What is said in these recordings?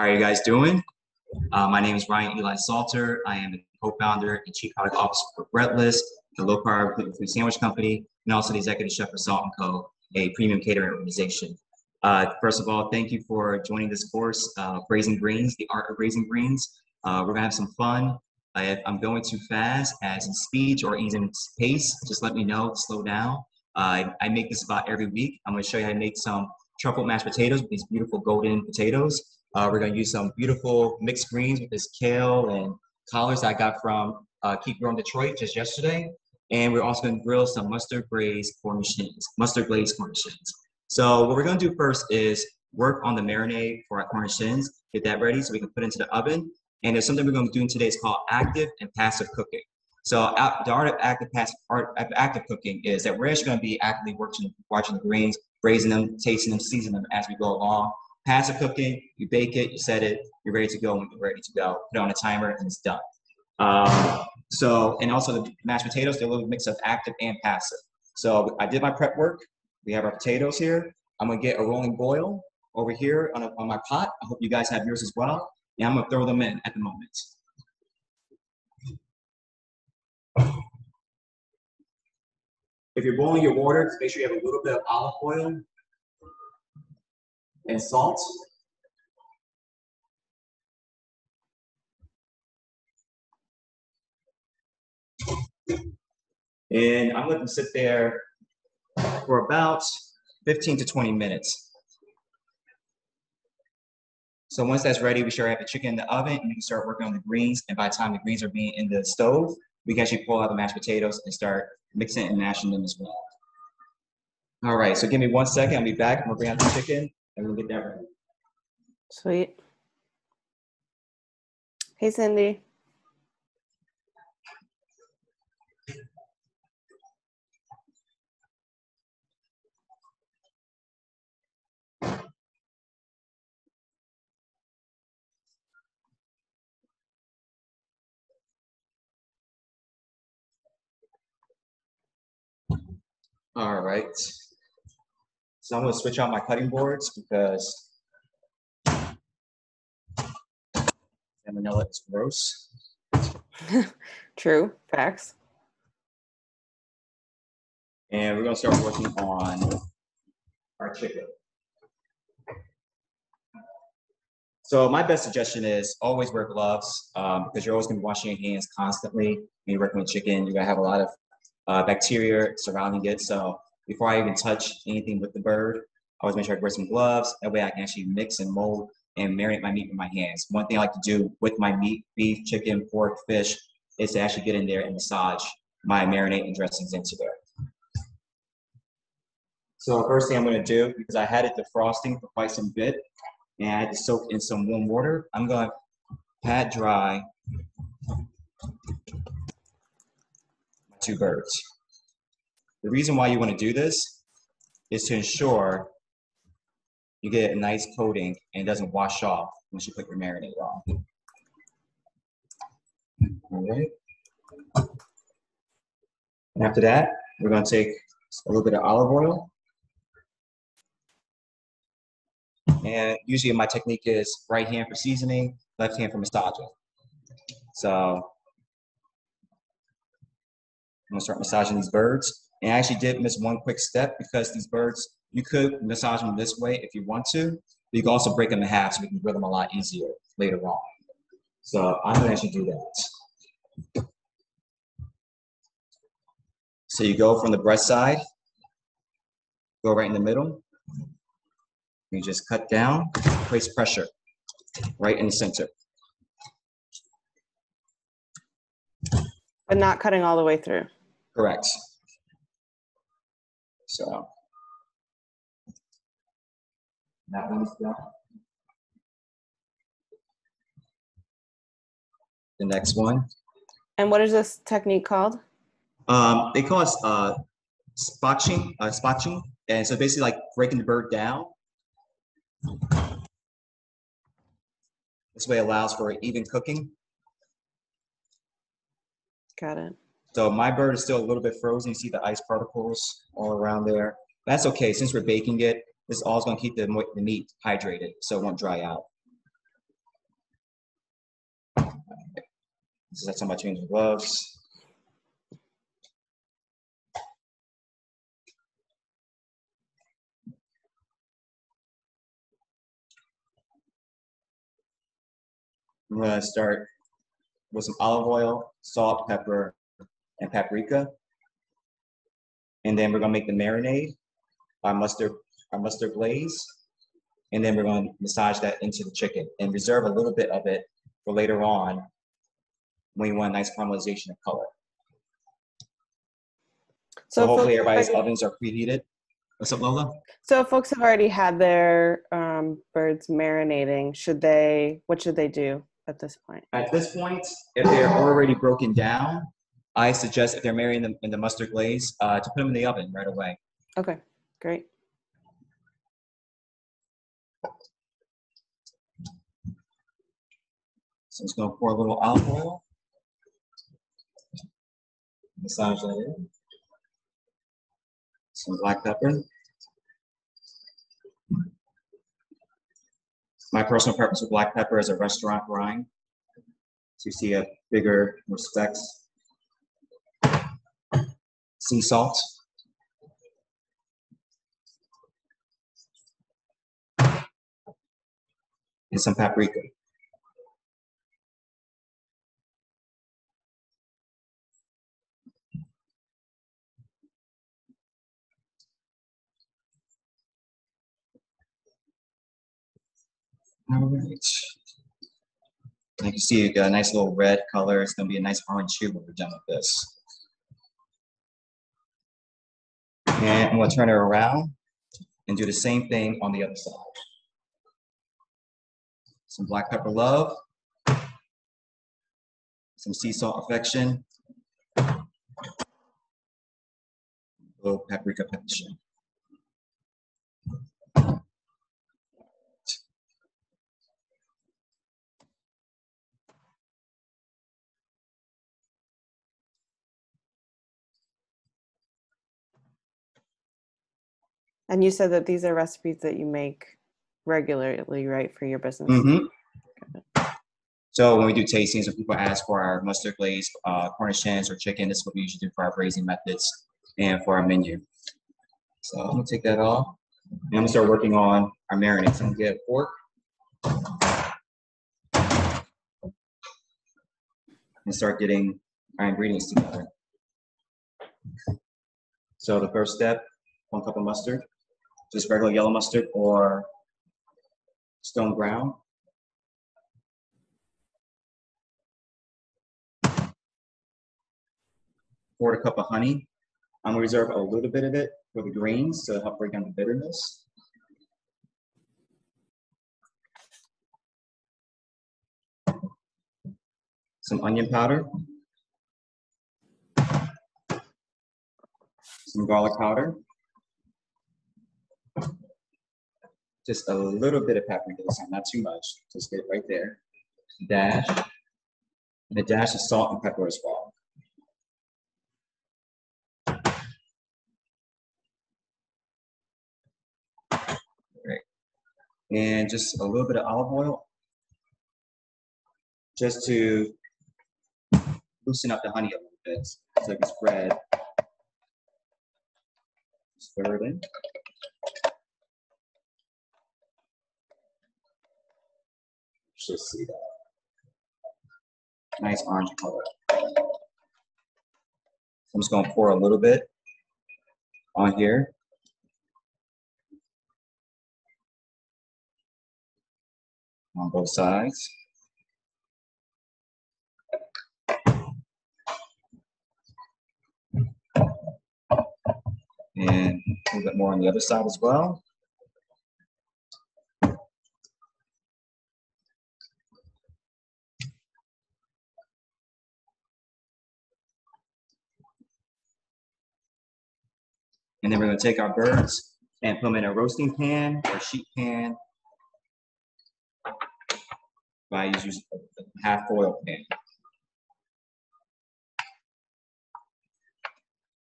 How are you guys doing? Uh, my name is Ryan Eli Salter. I am the co-founder and chief product officer for Breadless, the low-carb gluten-free sandwich company, and also the executive chef for Salt & Ko., a premium catering organization. Uh, first of all, thank you for joining this course, uh, Braising Greens, the art of braising greens. Uh, we're gonna have some fun. if I'm going too fast, as in speech or even pace, just let me know, slow down. Uh, I make this about every week. I'm gonna show you how to make some truffle mashed potatoes with these beautiful golden potatoes. Uh, we're gonna use some beautiful mixed greens with this kale and collards I got from uh, Keep Growing Detroit just yesterday. And we're also gonna grill some mustard braised Cornish hens, mustard glazed Cornish hens. So what we're gonna do first is work on the marinade for our Cornish hens, get that ready so we can put into the oven. And there's something we're gonna be doing today is called active and passive cooking. So the art of active, passive, art of active cooking is that we're actually gonna be actively watching, watching the greens, braising them, tasting them, seasoning them as we go along. Passive cooking, you bake it, you set it, you're ready to go when you're ready to go. Put on a timer and it's done. Um, so, and also the mashed potatoes, they're a little mix of active and passive. So I did my prep work. We have our potatoes here. I'm gonna get a rolling boil over here on, a, on my pot. I hope you guys have yours as well. And I'm gonna throw them in at the moment. If you're boiling your water, make sure you have a little bit of olive oil and salt. And I'm letting them sit there for about 15 to 20 minutes. So once that's ready, we sure have the chicken in the oven and we can start working on the greens. And by the time the greens are being in the stove, we can actually pull out the mashed potatoes and start mixing and mashing them as well. All right, so give me one second. I'll be back. I'm gonna bring out the chicken and we'll get that ready. Sweet. Hey, Cindy. All right. So I'm gonna switch out my cutting boards because salmonella is gross. True, facts. And we're gonna start working on our chicken. So my best suggestion is always wear gloves um, because you're always gonna be washing your hands constantly. When you're working with chicken, you're gonna have a lot of uh, bacteria surrounding it. So before I even touch anything with the bird, I always make sure I wear some gloves. That way I can actually mix and mold and marinate my meat with my hands. One thing I like to do with my meat, beef, chicken, pork, fish, is to actually get in there and massage my marinade and dressings into there. So first thing I'm gonna do, because I had it defrosting for quite some bit, and I had to soak in some warm water, I'm gonna pat dry my two birds. The reason why you want to do this is to ensure you get a nice coating and it doesn't wash off once you put your marinade on. All right. And after that, we're going to take a little bit of olive oil. And usually my technique is right hand for seasoning, left hand for massaging. So I'm gonna start massaging these birds. And I actually did miss one quick step because these birds, you could massage them this way if you want to, but you can also break them in half so we can grill them a lot easier later on. So I'm gonna actually do that. So you go from the breast side, go right in the middle. You just cut down, place pressure right in the center. But not cutting all the way through. Correct. So that one's done. The next one. And what is this technique called? Um, they call it uh, spotching, uh, spotching, and so basically like breaking the bird down. This way allows for even cooking. Got it. So my bird is still a little bit frozen. You see the ice particles all around there. That's okay. Since we're baking it, this all is going to keep the, the meat hydrated so it won't dry out. This is that's how much change gloves. I'm going to start with some olive oil, salt, pepper, and paprika. And then we're gonna make the marinade, our mustard, our mustard glaze. And then we're gonna massage that into the chicken and reserve a little bit of it for later on when you want a nice caramelization of color. So folks hopefully everybody's already- ovens are preheated. What's up, Lola? So folks have already had their um, birds marinating, should they? What should they do at this point? At this point, if they're already broken down, I suggest if they're marrying them in the mustard glaze, uh, to put them in the oven right away. Okay, great. So I'm just gonna pour a little olive oil. Massage that in. Some black pepper. My personal preference with black pepper is a restaurant grind. So you see a bigger, more specks. Sea salt. And some paprika. All right. You can see you got a nice little red color. It's gonna be a nice orange hue when we're done with this. And I'm gonna turn it around and do the same thing on the other side. Some black pepper love. Some sea salt affection. A little paprika affection. And you said that these are recipes that you make regularly, right, for your business? Mhm. So when we do tastings, when people ask for our mustard glaze, uh, Cornish hens or chicken, this is what we usually do for our braising methods and for our menu. So I'm gonna take that off. And I'm gonna start working on our marinades. I'm gonna get a fork. And start getting our ingredients together. So the first step, one cup of mustard, just regular yellow mustard or stone ground. quarter cup of honey. I'm gonna reserve a little bit of it for the greens to help break down the bitterness. Some onion powder. Some garlic powder. Just a little bit of paprika time, not too much. Just get it right there. Dash. And a dash of salt and pepper as well. and just a little bit of olive oil just to loosen up the honey a little bit so it can spread. Stir it in. Should see that. Nice orange color. So I'm just gonna pour a little bit on here. on both sides. And a little bit more on the other side as well. And then we're gonna take our birds and put them in a roasting pan or sheet pan I use a half oil pan.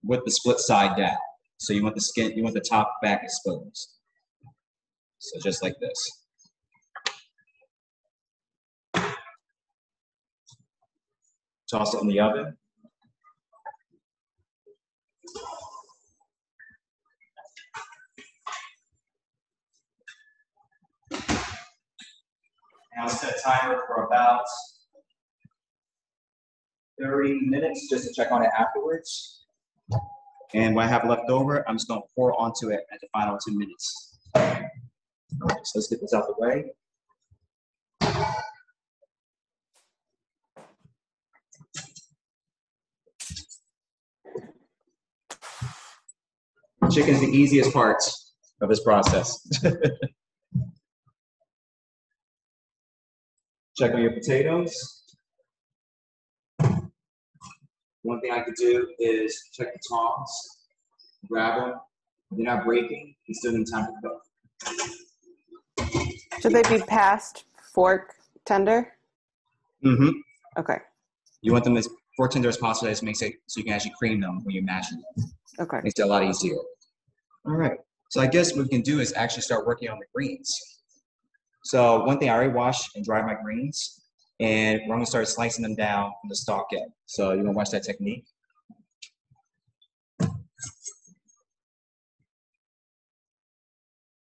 With the split side down. So you want the skin, you want the top back exposed. So just like this. Toss it in the oven. I'll set a timer for about 30 minutes just to check on it afterwards. And what I have left over, I'm just gonna pour onto it at the final two minutes. All right, so let's get this out of the way. Chicken is the easiest part of this process. Check on your potatoes. One thing I could do is check the tongs, grab them. They're not breaking, you still need time to cook. Should they be past fork tender? Mm-hmm. Okay. You want them as fork tender as possible. That makes it so you can actually cream them when you're mashing them. Okay. Makes it a lot easier. All right. So I guess what we can do is actually start working on the greens. So one thing, I already washed and dried my greens, and we're gonna start slicing them down from the stalk end. So you wanna watch that technique?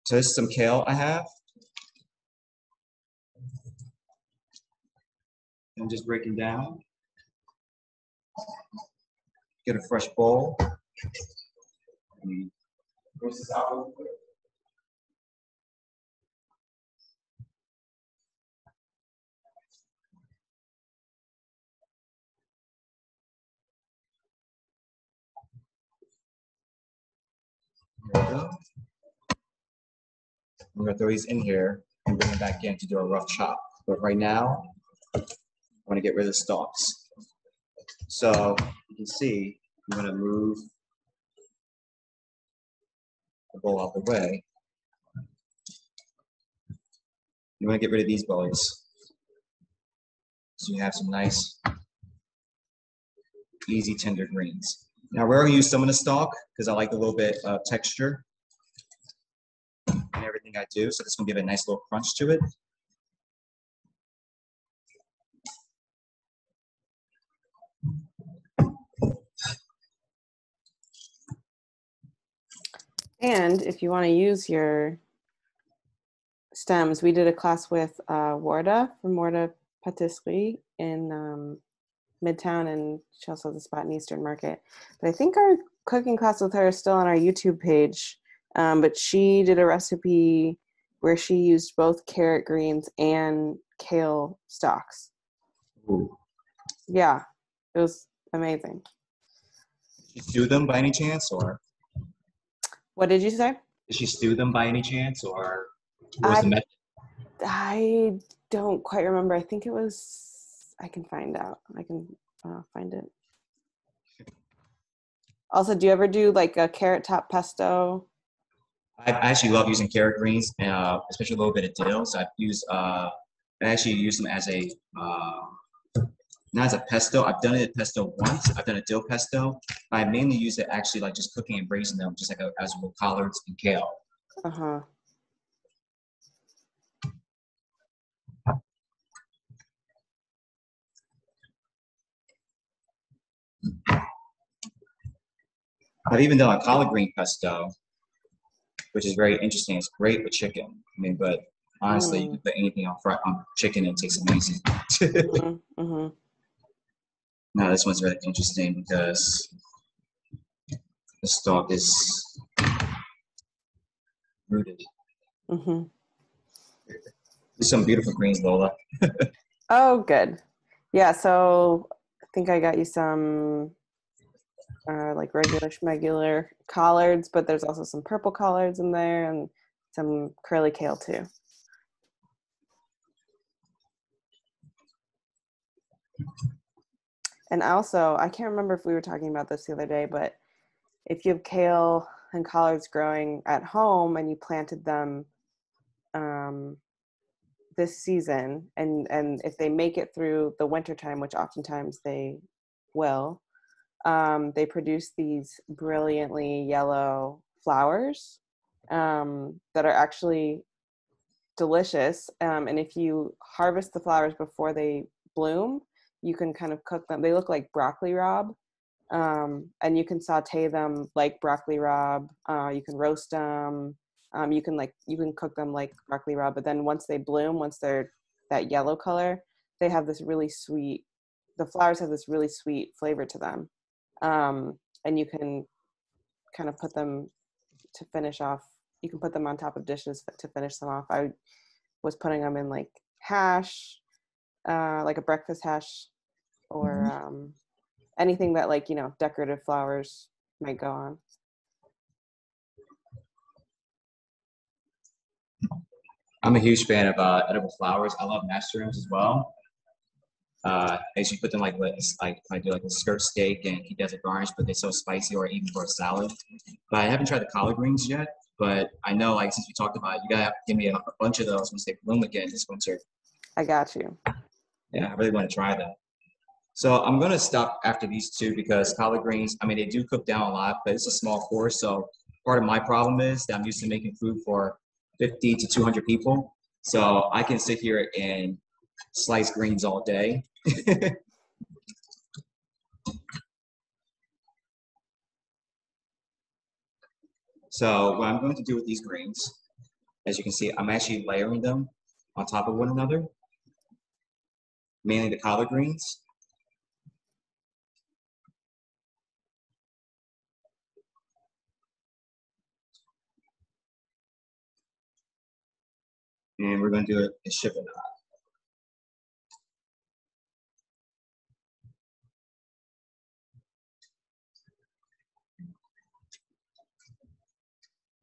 So this is some kale I have. I'm just breaking down. Get a fresh bowl. Roast this out real quick. We go. I'm gonna throw these in here and bring them back in to do a rough chop. But right now, I want to get rid of the stalks. So you can see, I'm gonna move the bowl out the way. You want to get rid of these boys. So you have some nice, easy tender greens. Now we're gonna use some of the stalk because I like a little bit of texture in everything I do. So this is gonna give it a nice little crunch to it. And if you want to use your stems, we did a class with uh, Warda from Warda Patisserie in um, Midtown, and she also has a spot in Eastern Market. But I think our cooking class with her is still on our YouTube page. Um, but she did a recipe where she used both carrot greens and kale stalks. Ooh. Yeah, it was amazing. Did she stew them by any chance, or What did you say? did she stew them by any chance, or what was the I-? I don't quite remember. I think it was. I can find out. I can uh, find it. Also, do you ever do like a carrot top pesto? I actually love using carrot greens, uh, especially a little bit of dill. So I've used, uh, I actually use them as a, uh, not as a pesto. I've done it a pesto once. I've done a dill pesto. I mainly use it actually like just cooking and braising them, just like a, as with collards and kale. Uh huh. I've even done a collard green pesto, which is very interesting. It's great with chicken. I mean, but honestly, you Mm. can put anything on fry on chicken and it tastes amazing. Mm-hmm. Mm-hmm. Now this one's really interesting because the stalk is rooted. Mm-hmm. There's some beautiful greens, Lola. Oh, good. Yeah. So think I got you some uh, like regular schmegular collards, but there's also some purple collards in there and some curly kale too. And also, I can't remember if we were talking about this the other day, but if you have kale and collards growing at home and you planted them um, this season, and and if they make it through the wintertime, which oftentimes they will, um, they produce these brilliantly yellow flowers um, that are actually delicious. Um, and if you harvest the flowers before they bloom, you can kind of cook them. They look like broccoli rabe, um, and you can saute them like broccoli rabe. Uh, you can roast them. Um, you can like you can cook them like broccoli rabe. But then once they bloom, once they're that yellow color, they have this really sweet. The flowers have this really sweet flavor to them, um, and you can kind of put them to finish off. You can put them on top of dishes to finish them off. I was putting them in like hash, uh, like a breakfast hash, or Mm-hmm. um, anything that like you know decorative flowers might go on. I'm a huge fan of uh, edible flowers. I love mushrooms as well. Uh, I usually put them like like I do like a skirt steak and keep that as a garnish, but they're so spicy or even for a salad. But I haven't tried the collard greens yet. But I know like since we talked about it, you gotta give me a, a bunch of those once they bloom again this winter. I got you. Yeah, I really want to try them. So I'm gonna stop after these two because collard greens, I mean, they do cook down a lot, but it's a small course. So part of my problem is that I'm used to making food for 50 to 200 people. So I can sit here and slice greens all day. so what I'm going to do with these greens, as you can see, I'm actually layering them on top of one another mainly the collard greens. And we're going to do a ship and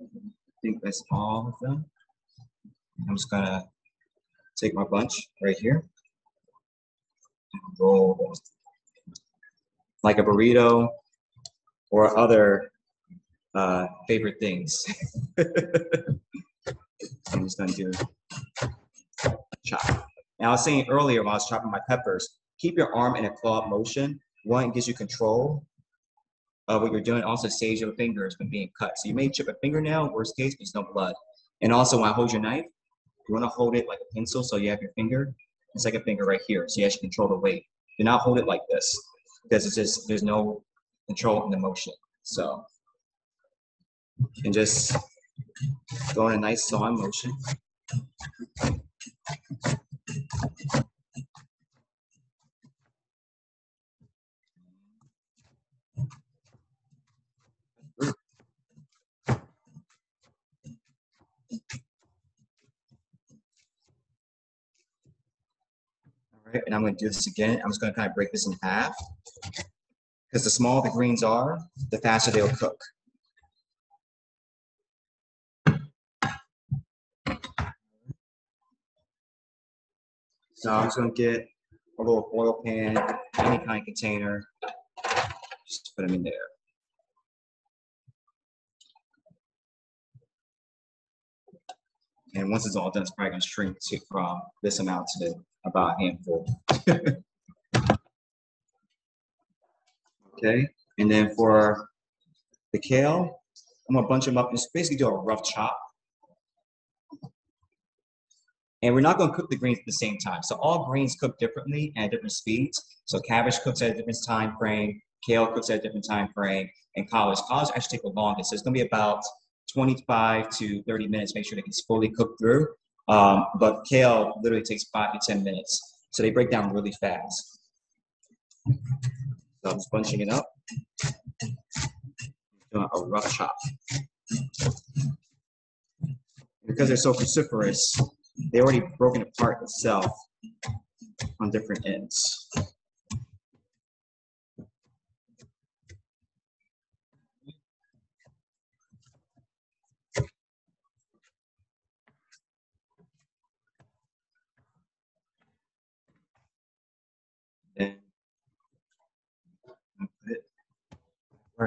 I think that's all of them. I'm just gonna take my bunch right here and roll like a burrito or other uh, favorite things. I'm just gonna do chop. Now I was saying earlier when I was chopping my peppers, keep your arm in a claw motion. One gives you control of what you're doing. Also saves your fingers from being cut. So you may chip a fingernail, worst case, there's no blood. And also when I hold your knife, you wanna hold it like a pencil so you have your finger and second finger right here. So you actually control the weight. Do not hold it like this because it's just, there's no control in the motion. So, and just go in a nice sawing motion. All right, and I'm gonna do this again. I'm just gonna kind of break this in half. Because the smaller the greens are, the faster they'll cook. So I'm just gonna get a little oil pan, any kind of container, just put them in there. And once it's all done, it's probably gonna shrink to, from this amount to about a handful. okay, and then for the kale, I'm gonna bunch them up and just basically do a rough chop. And we're not gonna cook the greens at the same time. So all greens cook differently and at different speeds. So cabbage cooks at a different time frame, kale cooks at a different time frame, and collards. Collards actually take the longest. So it's gonna be about 25 to 30 minutes, make sure they can fully cooked through. Um, but kale literally takes five to 10 minutes. So they break down really fast. So I'm bunching it up. Doing a rough chop. Because they're so cruciferous, they already broken apart itself on different ends. I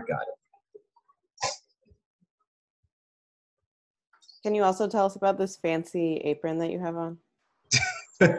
got it. Can you also tell us about this fancy apron that you have on?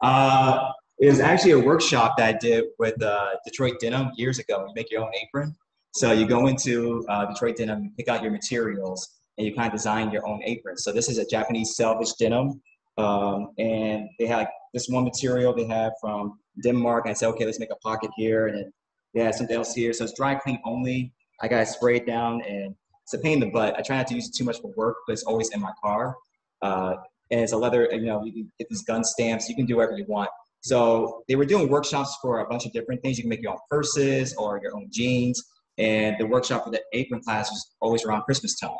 uh, it was actually a workshop that I did with uh, Detroit Denim years ago. You make your own apron. So you go into uh, Detroit Denim, pick out your materials, and you kind of design your own apron. So this is a Japanese selvage denim, um, and they have this one material they have from Denmark. And I said, okay, let's make a pocket here, and then yeah, something else here. So it's dry clean only. I got it sprayed down, and it's a pain in the butt. I try not to use it too much for work, but it's always in my car. Uh, and it's a leather, you know, you can get these gun stamps. You can do whatever you want. So they were doing workshops for a bunch of different things. You can make your own purses or your own jeans. And the workshop for the apron class was always around Christmas time.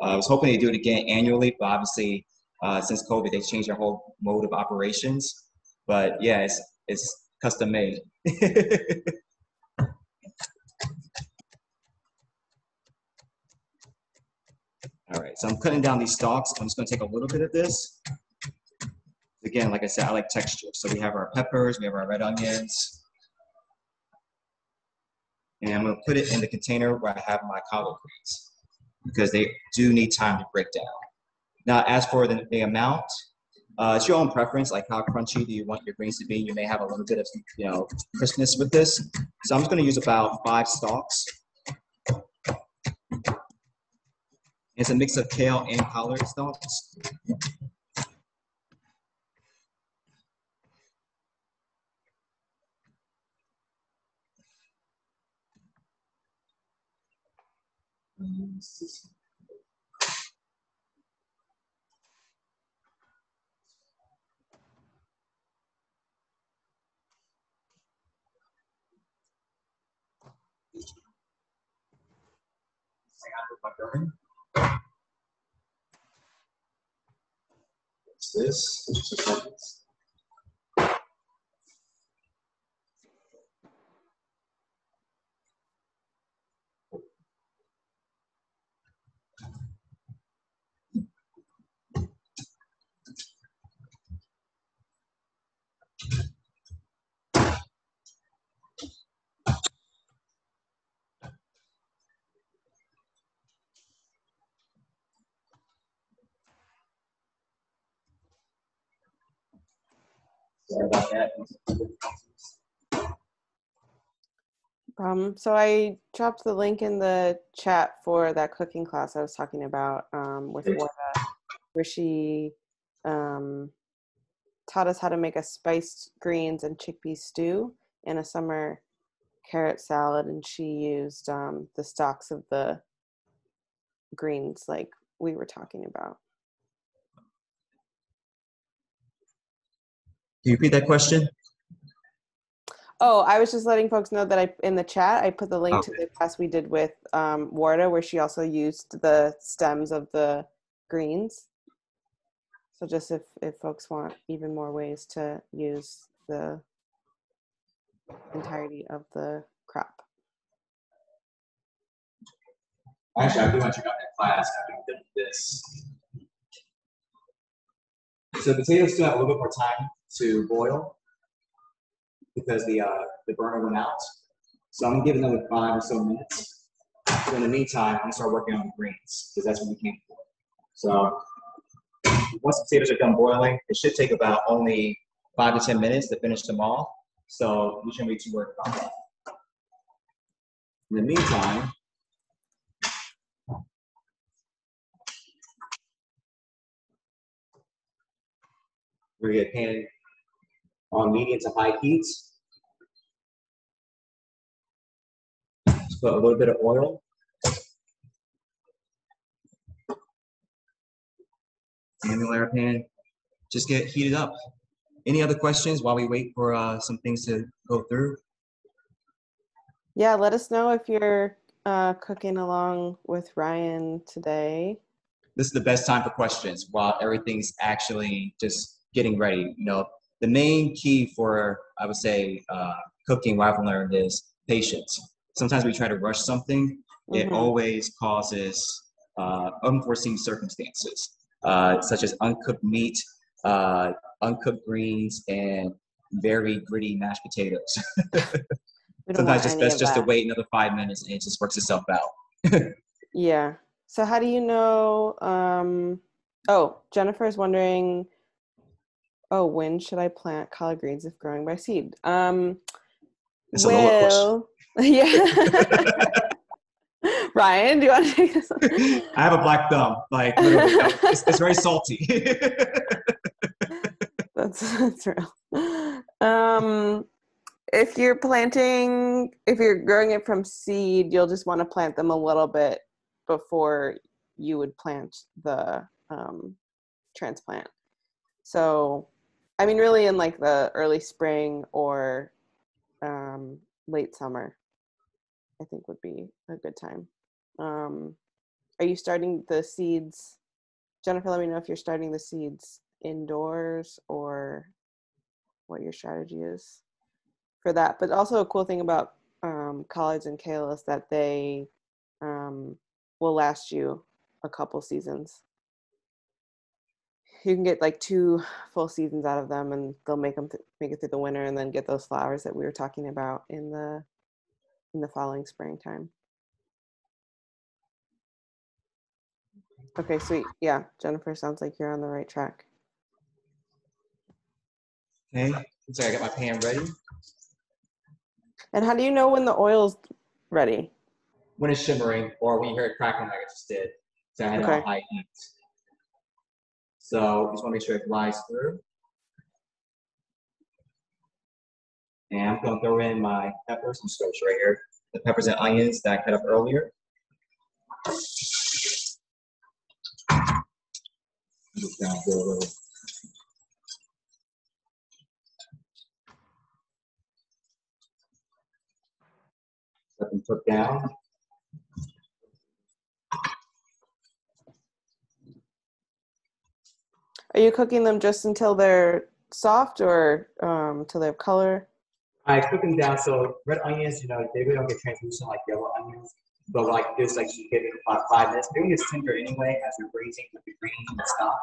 Uh, I was hoping they do it again annually, but obviously uh, since COVID, they changed their whole mode of operations. But yeah, it's, it's custom made. All right, so I'm cutting down these stalks. I'm just gonna take a little bit of this. Again, like I said, I like texture. So we have our peppers, we have our red onions. And I'm gonna put it in the container where I have my collard greens because they do need time to break down. Now, as for the, the amount, uh, it's your own preference, like how crunchy do you want your greens to be. You may have a little bit of, you know, crispness with this. So I'm just gonna use about five stalks. It's a mix of kale and collard stalks. This? Sorry about that. Um, so I dropped the link in the chat for that cooking class I was talking about um, with Warda, where she um, taught us how to make a spiced greens and chickpea stew and a summer carrot salad, and she used um, the stalks of the greens like we were talking about. You repeat that question? Oh, I was just letting folks know that I in the chat I put the link to the class we did with um, Warda, where she also used the stems of the greens. So just if if folks want even more ways to use the entirety of the crop. Actually, I do want to check out that class after we did this. So the potatoes still have a little bit more time to boil because the uh, the burner went out. So I'm give another five or so minutes. In the meantime, I'm gonna start working on the greens because that's what we came for. So once the potatoes are done boiling, it should take about only five to ten minutes to finish them all. So you shouldn't be too worried about that. In the meantime, We're gonna pan on medium to high heat. Just put a little bit of oil. Layer pan, just get heated up. Any other questions while we wait for uh, some things to go through? Yeah, let us know if you're uh, cooking along with Ryan today. this is the best time for questions while everything's actually just getting ready. You know, the main key for I would say uh, cooking, what I've learned is patience. Sometimes we try to rush something. It Mhm. always causes uh, unforeseen circumstances, uh, such as uncooked meat, uh, uncooked greens, and very gritty mashed potatoes. We don't want Sometimes it's best just to that. wait another five minutes and it just works itself out. Yeah. So how do you know? Um, oh, Jennifer is wondering. Oh, when should I plant collard greens if growing by seed? Um, It's a lower push. well, yeah. Ryan, do you want to take this? One? I have a black thumb. Like it's, it's very salty. That's that's real. Um, if you're planting, if you're growing it from seed, you'll just want to plant them a little bit before you would plant the um, transplant. So, I mean, really in like the early spring or um, late summer, I think would be a good time. Um, are you starting the seeds? Jennifer, let me know if you're starting the seeds indoors or what your strategy is for that. But also a cool thing about um, collards and kale is that they um, will last you a couple seasons. You can get like two full seasons out of them, and they'll make them th- make it through the winter, and then get those flowers that we were talking about in the in the following springtime. Okay, sweet. Yeah, Jennifer, sounds like you're on the right track. Okay, so I got my pan ready. And how do you know when the oil's ready? When it's shimmering or when you hear it crackling like I just did. So I had Okay. high heat. So just want to make sure it glides through. And I'm going to throw in my peppers. To show right here. The peppers and onions that I cut up earlier. Let them cook down. Are you cooking them just until they're soft or um, till they have color? I cook them down so red onions, you know, they really don't get translucent like yellow onions. But like this, like you get it about five minutes. They're just tender anyway as you're braising with the greens and stuff.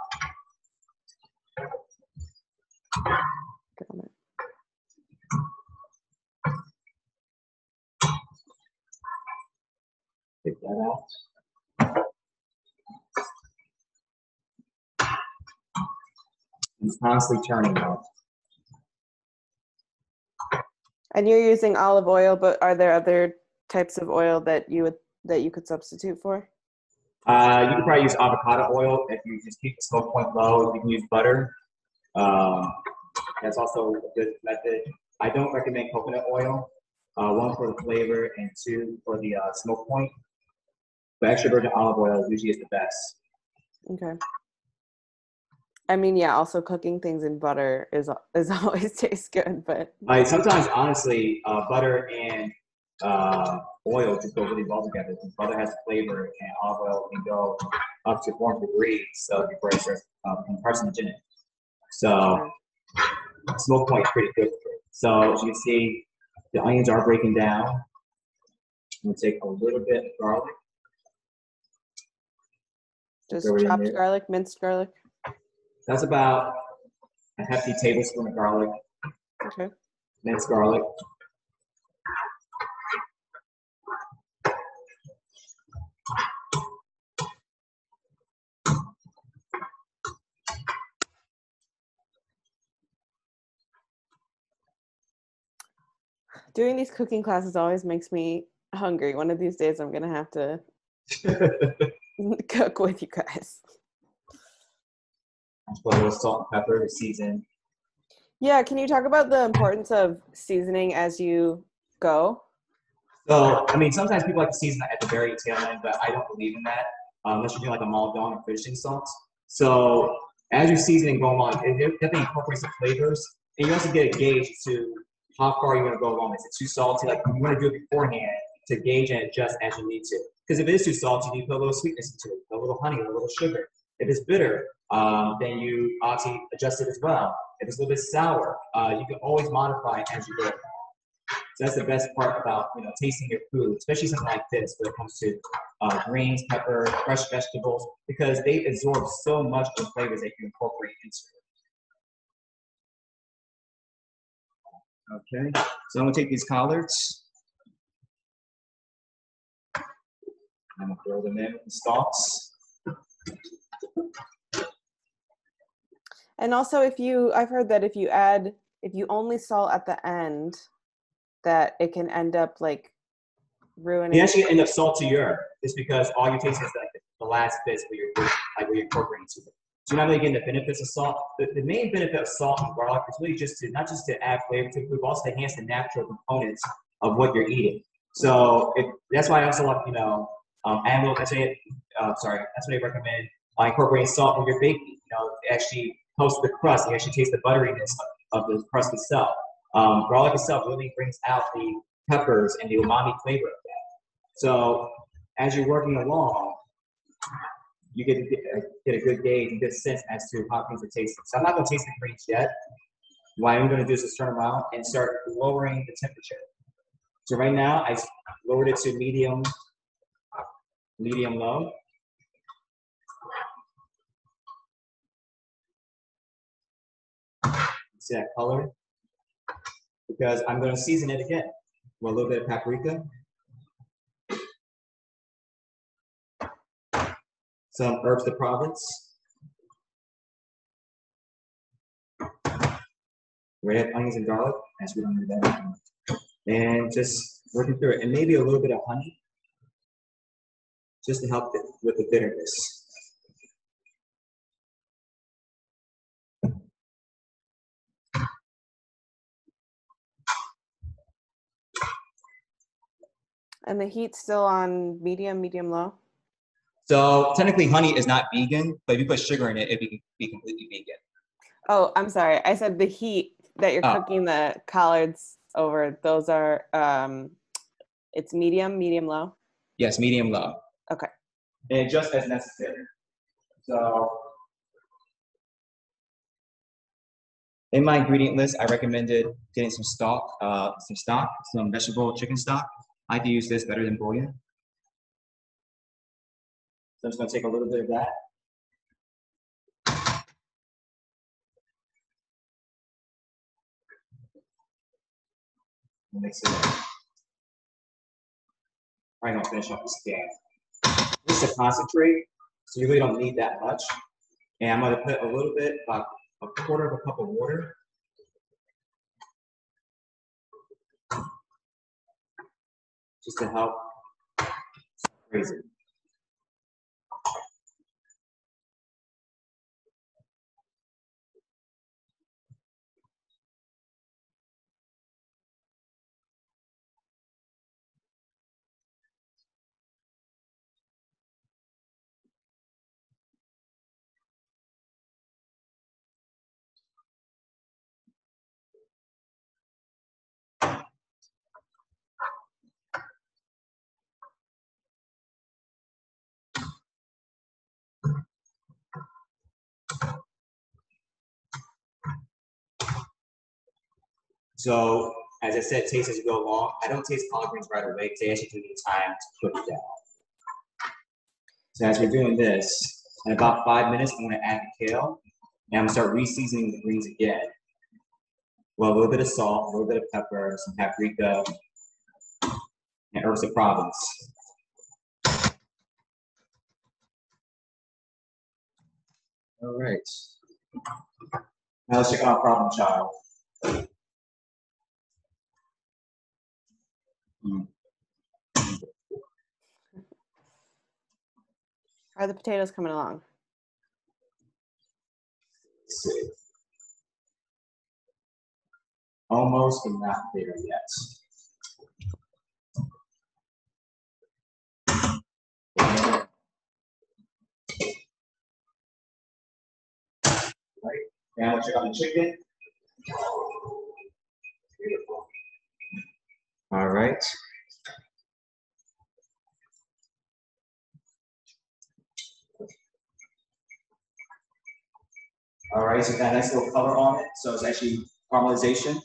Got. Take that out. It's constantly turning though. And you're using olive oil, but are there other types of oil that you would that you could substitute for? Uh, you can probably use avocado oil if you just keep the smoke point low. You can use butter. Um, that's also a good method. I don't recommend coconut oil. Uh, one for the flavor and two for the uh, smoke point. But extra virgin olive oil usually is the best. Okay. I mean, yeah. Also, cooking things in butter is is always tastes good, but Like sometimes, honestly, uh, butter and uh, oil just go really well together. Butter has flavor, and olive oil can go up to 400 degrees, so before it starts uh, becoming carcinogenic. So smoke point is pretty good. So as you can see, the onions are breaking down. I'm gonna take a little bit of garlic. just Throw it in chopped garlic, minced garlic. That's about a hefty tablespoon of garlic, Okay. minced garlic. Doing these cooking classes always makes me hungry. One of these days, I'm gonna have to cook with you guys. Put a little salt and pepper to season. Yeah, can you talk about the importance of seasoning as you go? So, I mean, sometimes people like to season at the very tail end, but I don't believe in that uh, unless you're doing like a Maldon or finishing salt. So, as you're seasoning going along, it it definitely incorporates the flavors, and you also get a gauge to how far you want to go along. Is it too salty? Like you want to do it beforehand to gauge and adjust as you need to. Because if it is too salty, you put a little sweetness into it, a little honey, a little sugar. If it's bitter, um, then you obviously adjust it as well. If it's a little bit sour, uh, you can always modify it as you go. So that's the best part about you know tasting your food, especially something like this, when it comes to uh, greens, pepper, fresh vegetables, because they absorb so much of the flavors that you incorporate into it. Okay, so I'm gonna take these collards. I'm gonna throw them in with the stalks. And also, if you, I've heard that if you add, if you only salt at the end, that it can end up like ruining. You actually end up saltier, just because all you taste is like the last bits where you're like where you're incorporating to it. So not really getting the benefits of salt. The, the main benefit of salt and garlic is really just to not just to add flavor to food, but also to enhance the natural components of what you're eating. So if, that's why I also like, you know, um, that's why, uh, sorry, that's what I recommend uh, incorporating salt when you're baking. You know, it actually helps the crust. You actually taste the butteriness of, of the crust itself. Um, garlic itself really brings out the peppers and the umami flavor of that. So as you're working along, you get, get, get a good gauge and good sense as to how things are tasting. So I'm not going to taste the greens yet. What I'm going to do is just turn them out and start lowering the temperature. So right now, I lowered it to medium, medium low. See that color? Because I'm going to season it again with a little bit of paprika. Some herbs de Provence. Red onions and garlic, as we don't do that. And just working through it. And maybe a little bit of honey, just to help it with the bitterness. And the heat's still on medium, medium low? So technically honey is not vegan, but if you put sugar in it, it would be completely vegan. Oh, I'm sorry. I said the heat that you're oh. cooking the collards over, those are, um, it's medium, medium low? Yes, medium low. Okay. And just as necessary. So in my ingredient list, I recommended getting some stock, uh, some stock, some vegetable chicken stock. I like use this better than bouillon. So I'm just going to take a little bit of that. Mix it up. Probably going to finish off the scan. This is a concentrate, so you really don't need that much. And I'm going to put a little bit, about a quarter of a cup of water just to help raise it. So as I said, taste as you go along. I don't taste collard greens right away because they actually need time to cook down. So as we're doing this, in about five minutes, I'm gonna add the kale and I'm gonna start re-seasoning the greens again. Well, a little bit of salt, a little bit of pepper, some paprika, and herbs de Provence. All right. Now let's check out problem child. Mm. Are the potatoes coming along? Almost, but not there yet. Right. Now check on the chicken. Beautiful. All right. All right, so got a nice little color on it. So it's actually caramelization.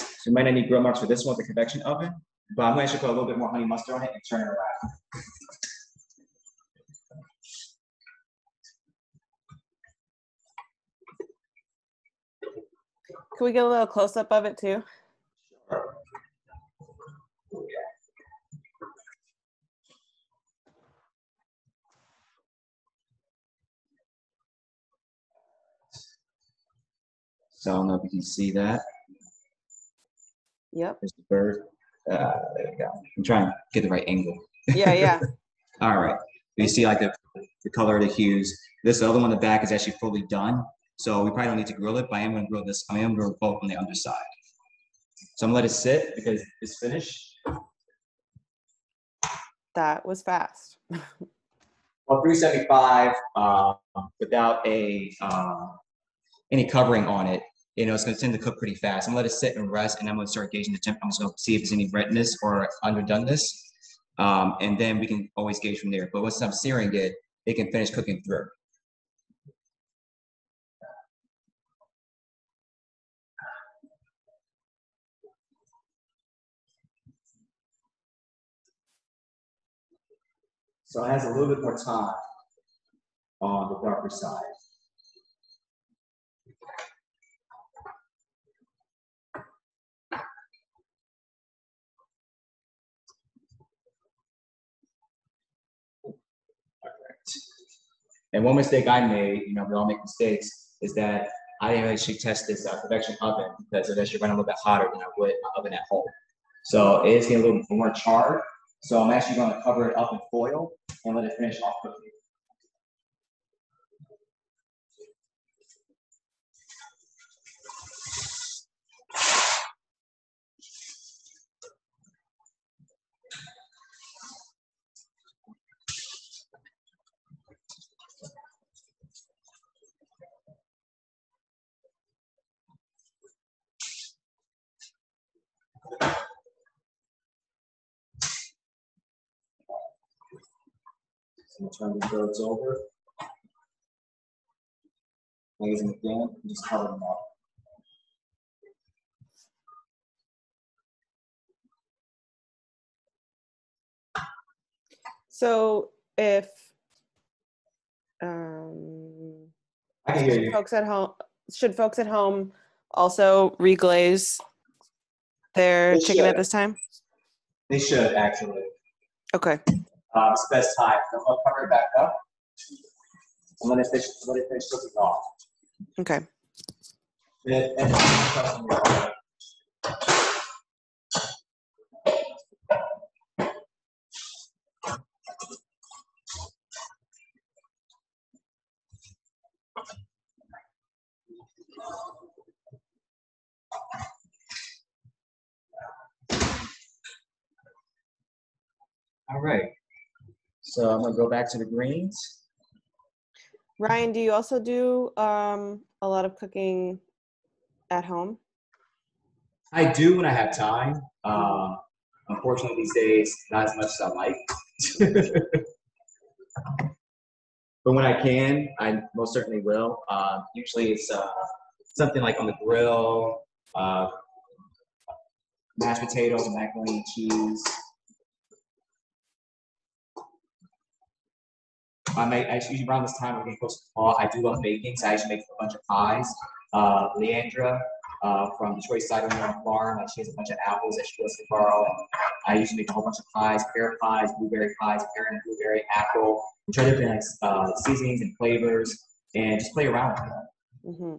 So you might not need grill marks for this one, with the convection oven, but I'm to actually put a little bit more honey mustard on it and turn it around. Can we get a little close up of it too? So I don't know if you can see that. Yep. There's the bird. Uh, there we go. I'm trying to get the right angle. Yeah, yeah. All right. You see like the, the color, the hues. This other one in the back is actually fully done. So we probably don't need to grill it, but I am gonna grill this, I am gonna grill both on the underside. So I'm gonna let it sit because it's finished. That was fast. Well, 375 uh, without a uh, any covering on it, you know, it's going to tend to cook pretty fast. I'm to let it sit and rest, and I'm to start gauging the temp. I'm just to see if there's any redness or underdoneness, um, and then we can always gauge from there. But once I'm searing it, it can finish cooking through. So it has a little bit more time on the darker side. And one mistake I made, you know, we all make mistakes, is that I didn't actually test this uh, convection oven because it actually ran a little bit hotter than I would my oven at home. So it is getting a little more charred. So I'm actually going to cover it up in foil and let it finish off cooking. So turn the birds over. Again, and just cover them up. So if um, I can hear should you. folks at home should folks at home also reglaze their They chicken at this time? They should actually. Okay. Um, it's the best time. So I'll cover it back up. And let it finish, let it finish cooking off. Okay. And- and- All right. So I'm gonna go back to the greens. Ryan, do you also do um, a lot of cooking at home? I do when I have time. Um, unfortunately, these days, not as much as I like. but when I can, I most certainly will. Uh, usually, it's uh, something like on the grill, uh, mashed potatoes, macaroni and cheese. I make actually usually around this time we're getting close to fall. I do love baking, so I usually make a bunch of pies. Uh, Leandra, uh, from Detroit Cider Mill Farm. Like she has a bunch of apples that she wants to borrow. And I usually make a whole bunch of pies, pear pies, blueberry pies, pear and blueberry, apple. And try different like, uh, seasonings and flavors, and just play around with it. hmm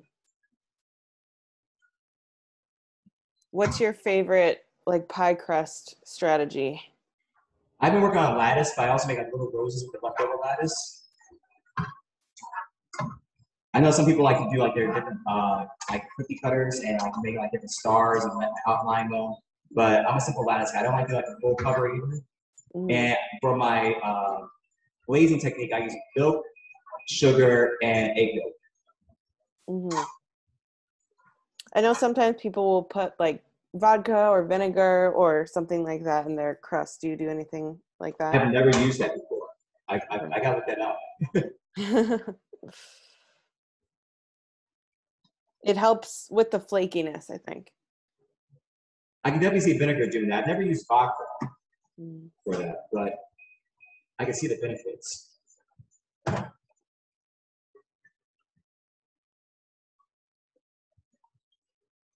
What's your favorite like pie crust strategy? I've been working on a lattice, but I also make like little roses with the leftover lattice. I know some people like to do like their different uh, like cookie cutters and like make like different stars and like, outline them. But I'm a simple lattice guy. I don't like to do like a full cover either. Mhm. And for my uh, glazing technique, I use milk, sugar, and egg yolk. Mhm. I know sometimes people will put like vodka or vinegar or something like that in their crust. Do you do anything like that? I've never used that before. I, I, I gotta look that up. it helps with the flakiness, I think. I can definitely see vinegar doing that. I've never used vodka Mm. for that, but I can see the benefits. Um, just give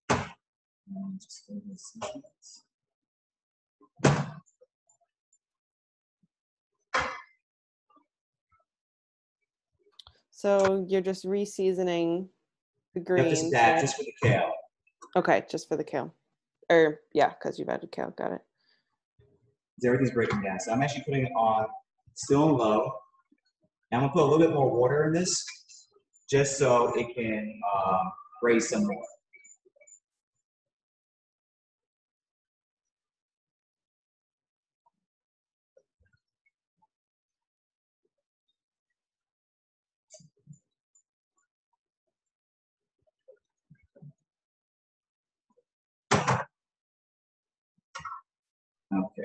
me a second. So you're just reseasoning the greens. just that, right? just for the kale. Okay, just for the kale. Or yeah, because you've added kale. Got it. Everything's breaking down. So I'm actually putting it on still low. And I'm gonna put a little bit more water in this, just so it can um, raise some more. Okay.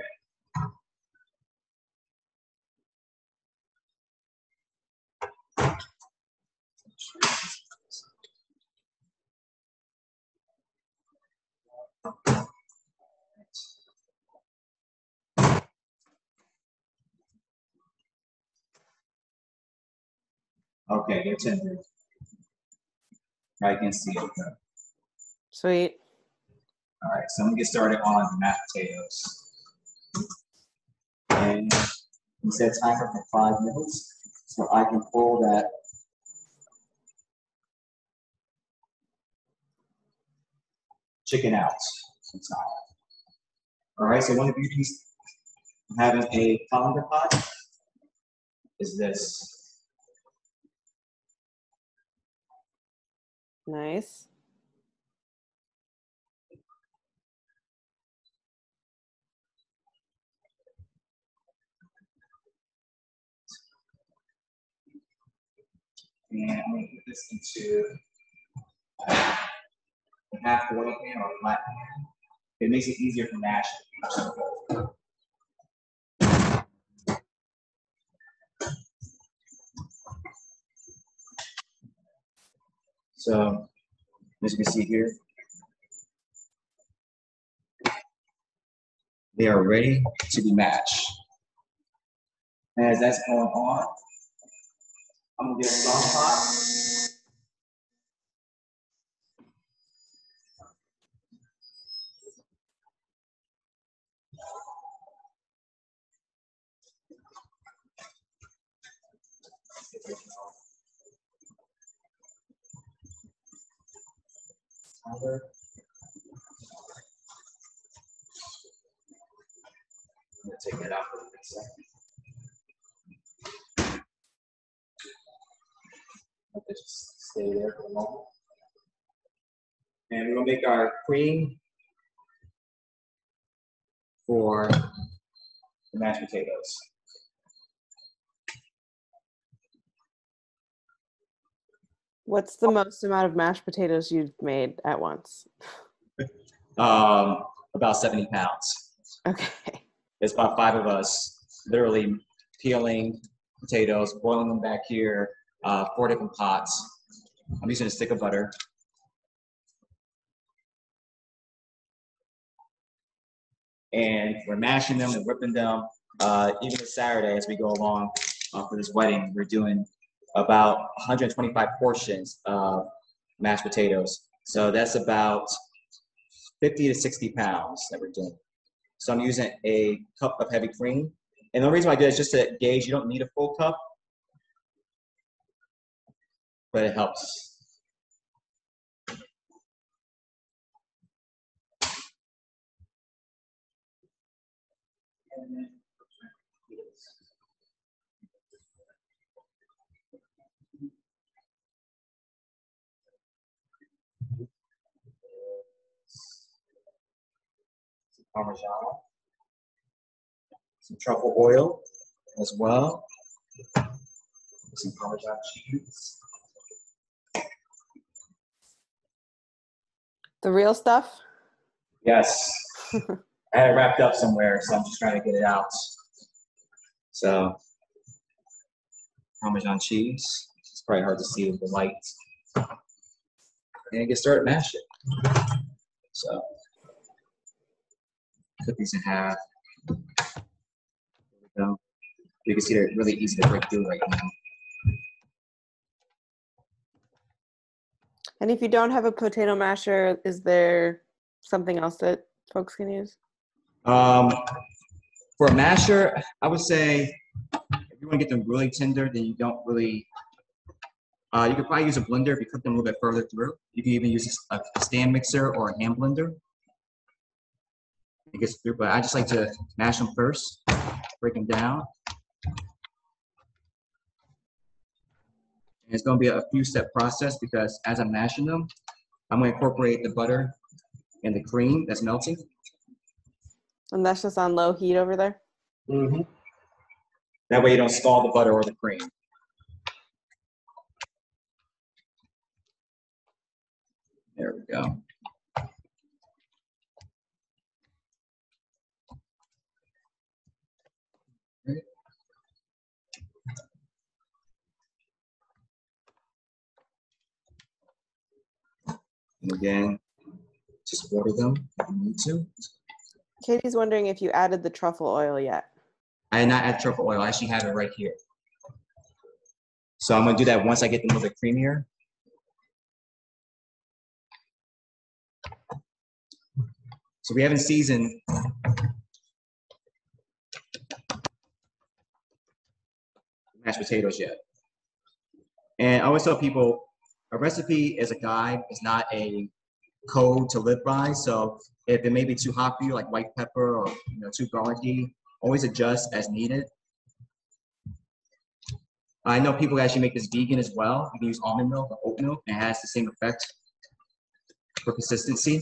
Okay, they're tender. I can see it. Sweet. All right, so I'm gonna get started on the mashed potatoes. And we set timer for five minutes, so I can pull that. Chicken out. All right, so one of the beauties of having a colander pot is this. Nice. And put this into uh, a half boil pan or a flat pan. It makes it easier for mash. So, as you can see here, they are ready to be mashed. As that's going on, I'm gonna get a sauce pot. I'm gonna take that out for next second. Let this just stay there for a moment. And we're gonna make our cream for the mashed potatoes. What's the most amount of mashed potatoes you've made at once? Um, about 70 pounds. Okay. There's about five of us literally peeling potatoes, boiling them back here, uh, four different pots. I'm using a stick of butter. And we're mashing them and whipping them. Uh, even this Saturday, as we go along uh, for this wedding, we're doing about 125 portions of mashed potatoes. So that's about 50 to 60 pounds that we're doing. So I'm using a cup of heavy cream. And the reason why I do is just to gauge, you don't need a full cup, but it helps. Some Parmesan, some truffle oil as well, some Parmesan cheese. The real stuff? Yes. I had it wrapped up somewhere, so I'm just trying to get it out. So, Parmesan cheese. It's probably hard to see with the light. And get started mash it. So, cut these in half. There we go. You can see they're really easy to break through right now. And if you don't have a potato masher, is there something else that folks can use? Um, for a masher, I would say if you want to get them really tender, then you don't really. Uh, you could probably use a blender if you cook them a little bit further through. You can even use a stand mixer or a hand blender. It gets through, but I just like to mash them first, break them down. And it's gonna be a few step process because as I'm mashing them, I'm gonna incorporate the butter and the cream that's melting. And that's just on low heat over there? Mm-hmm. That way you don't scald the butter or the cream. There we go. Right. And again, just water them if you need to. Katie's wondering if you added the truffle oil yet. I did not add truffle oil. I actually have it right here. So I'm gonna do that once I get them a little bit creamier. So we haven't seasoned. Mashed potatoes yet. And I always tell people, a recipe is a guide, it's not a code to live by. So if it may be too hot for you, like white pepper or you know too garlicky, always adjust as needed. I know people actually make this vegan as well. You can use almond milk or oat milk, and it has the same effect for consistency.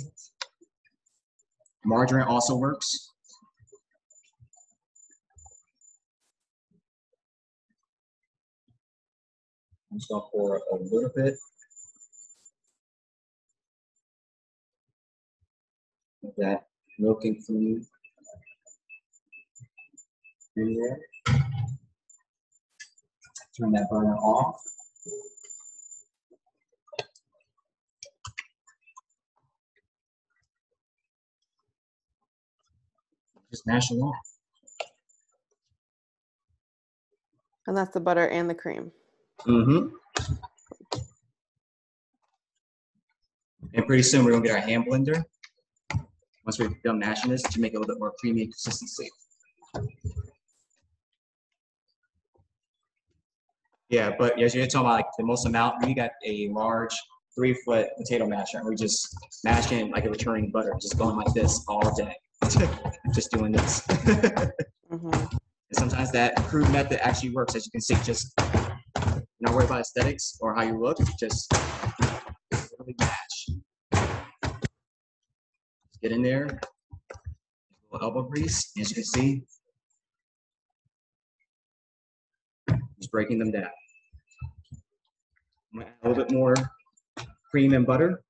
Margarine also works. I'm just gonna pour a little bit. That milk and cream in there. Turn that burner off. Just mash them off. And that's the butter and the cream. Mm-hmm. And pretty soon we're gonna get our hand blender. Once we've done mashing this to make it a little bit more creamy consistency. Yeah, but as you're talking about like the most amount, we got a large three foot potato masher and we're just mashing like a returning butter, just going like this all day. just doing this. hmm And sometimes that crude method actually works, as you can see, just not worry about aesthetics or how you look, just really. Get in there, little elbow grease, as you can see. Just breaking them down. I'm gonna add a little bit more cream and butter.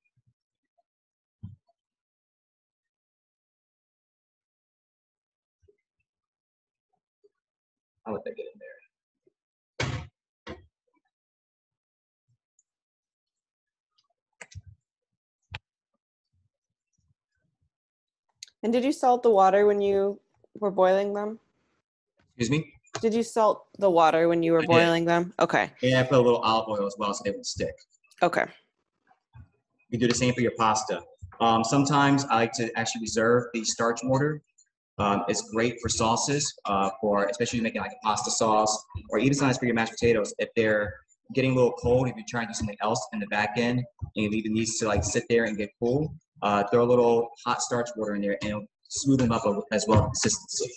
I'll let that get in And did you salt the water when you were boiling them? Excuse me? Did you salt the water when you were I did. boiling them? Okay. Yeah, I put a little olive oil as well so they would stick. Okay. You do the same for your pasta. Um, sometimes I like to actually reserve the starch water. Um, it's great for sauces, uh, for especially making like a pasta sauce, or even sometimes for your mashed potatoes. If they're getting a little cold, if you're trying to do something else in the back end, and you leave the needs to like sit there and get cool, uh, throw a little hot starch water in there, and it'll smooth them up as well consistency.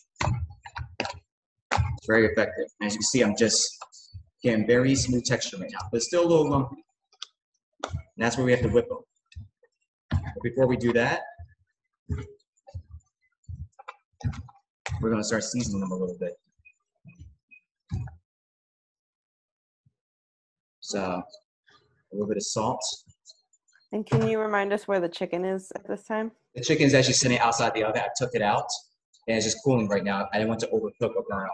It's very effective. As you can see, I'm just getting very smooth texture right now, but still a little lumpy. And that's where we have to whip them. But before we do that, we're gonna start seasoning them a little bit. So, a little bit of salt. And can you remind us where the chicken is at this time? The chicken is actually sitting outside the oven. I took it out, and it's just cooling right now. I didn't want to overcook or burn off.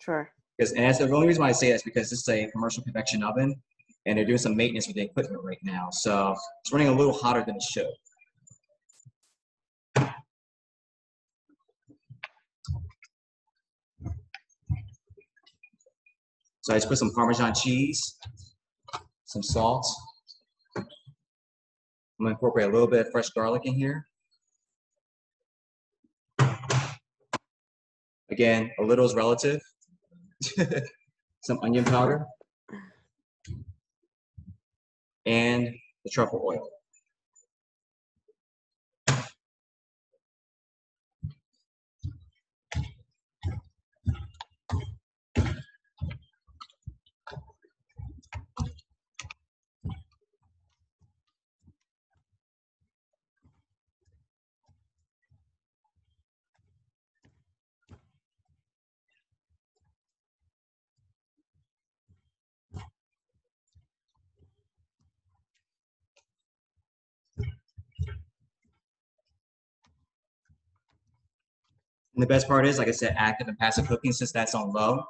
Sure. Because, and that's the only reason why I say that is because this is a commercial convection oven, and they're doing some maintenance with the equipment right now. So it's running a little hotter than it should. So I just put some Parmesan cheese, some salt. I'm gonna incorporate a little bit of fresh garlic in here. Again, a little is relative. some onion powder. And the truffle oil. And the best part is, like I said, active and passive cooking, since that's on low,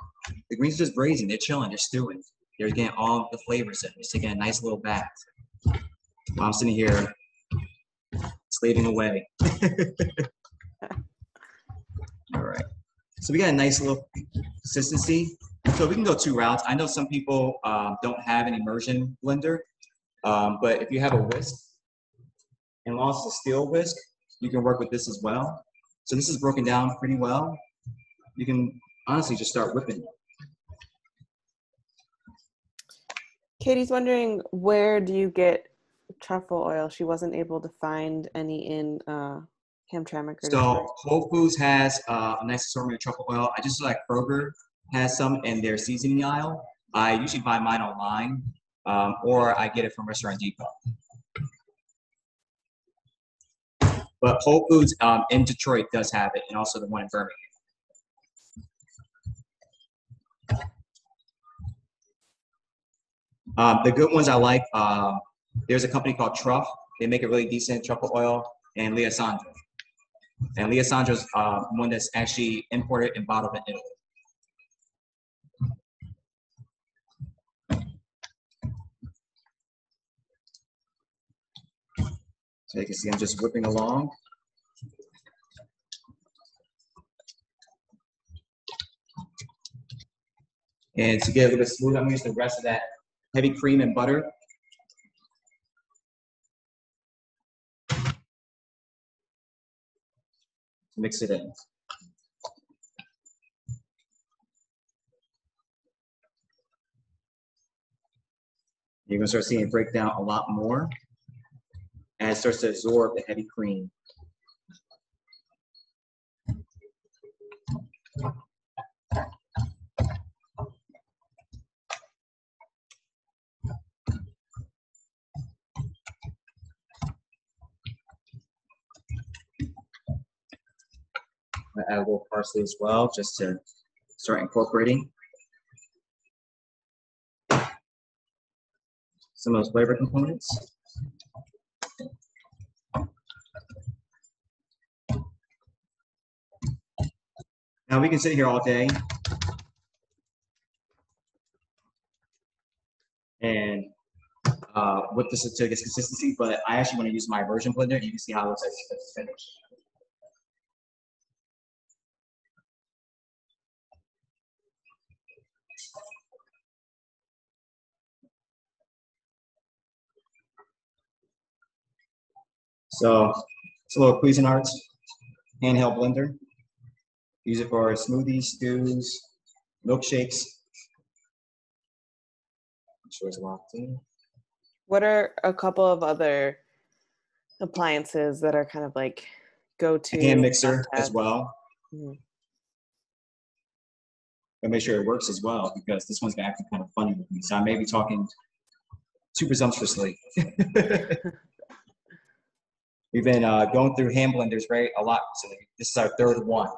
the greens are just braising, they're chilling, they're stewing. They're getting all the flavors in. They're taking a nice little bath. While I'm sitting here slaving away. all right. So we got a nice little consistency. So we can go two routes. I know some people um, don't have an immersion blender, um, but if you have a whisk, and long as it's a steel whisk, you can work with this as well. So this is broken down pretty well. You can honestly just start whipping. Katie's wondering where do you get truffle oil? She wasn't able to find any in uh, Hamtramck. Or So Whole Foods has uh, a nice assortment of truffle oil. I just like Kroger has some in their seasoning aisle. I usually buy mine online, um, or I get it from Restaurant Depot. But Whole Foods um, in Detroit does have it, and also the one in Birmingham. Um, the good ones I like. Uh, there's a company called Truff. They make a really decent truffle oil, and Leah Sandra. And Leah Sandra's uh, one that's actually imported and bottled in Italy. You can see I'm just whipping along. And to get a little bit smooth, I'm gonna use the rest of that heavy cream and butter. Mix it in. You're gonna start seeing it break down a lot more and it starts to absorb the heavy cream. Add a little parsley as well, just to start incorporating some of those flavor components. Now we can sit here all day and uh, this to its consistency, but I actually want to use my immersion blender. You can see how it looks it's finished. So it's a little Cuisinarts handheld blender. Use it for smoothies, stews, milkshakes. I'm sure it's locked in. What are a couple of other appliances that are kind of like go to? Hand mixer as well. Mhm. And make sure it works as well because this one's acting kind of funny with me. So I may be talking too presumptuously. We've been uh, going through hand blenders right a lot. So this is our third one.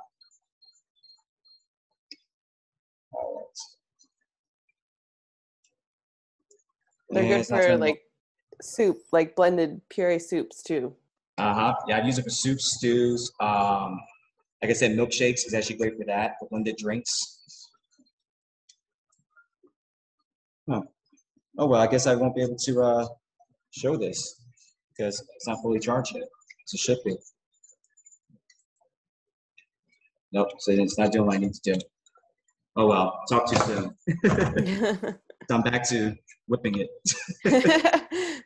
They're And good for turning like soup, like blended puree soups too. Uh huh. Yeah, I use it for soups, stews. Um, like I said, milkshakes is actually great for that. For blended drinks. Oh, oh well. I guess I won't be able to uh, show this because it's not fully charged yet. So it should be. Nope. So it's not doing what I need to do. Oh well. Talk too soon. so I'm back to whipping it.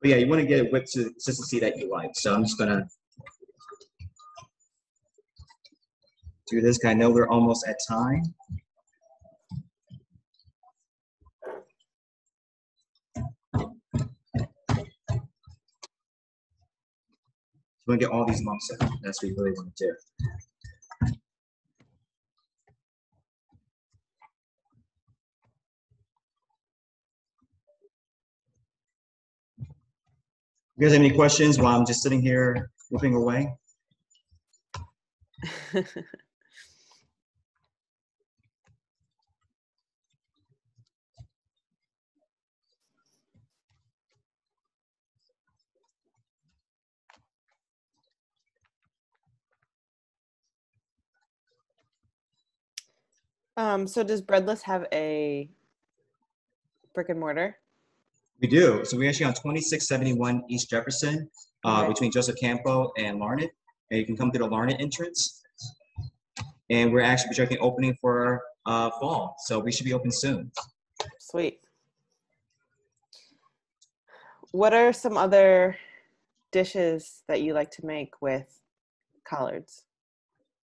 But yeah, you want to get it whipped to the consistency that you like. So I'm just gonna do this. I know we're almost at time. You want to get all these lumps out. That's what you really want to do. you guys have any questions while I'm just sitting here whipping away? um, so does Breadless have a brick and mortar? We do. So we're actually on 2671 East Jefferson, uh, Okay. between Joseph Campau and Larned. And you can come through the Larned entrance. And we're actually projecting opening for uh, fall. So we should be open soon. Sweet. What are some other dishes that you like to make with collards?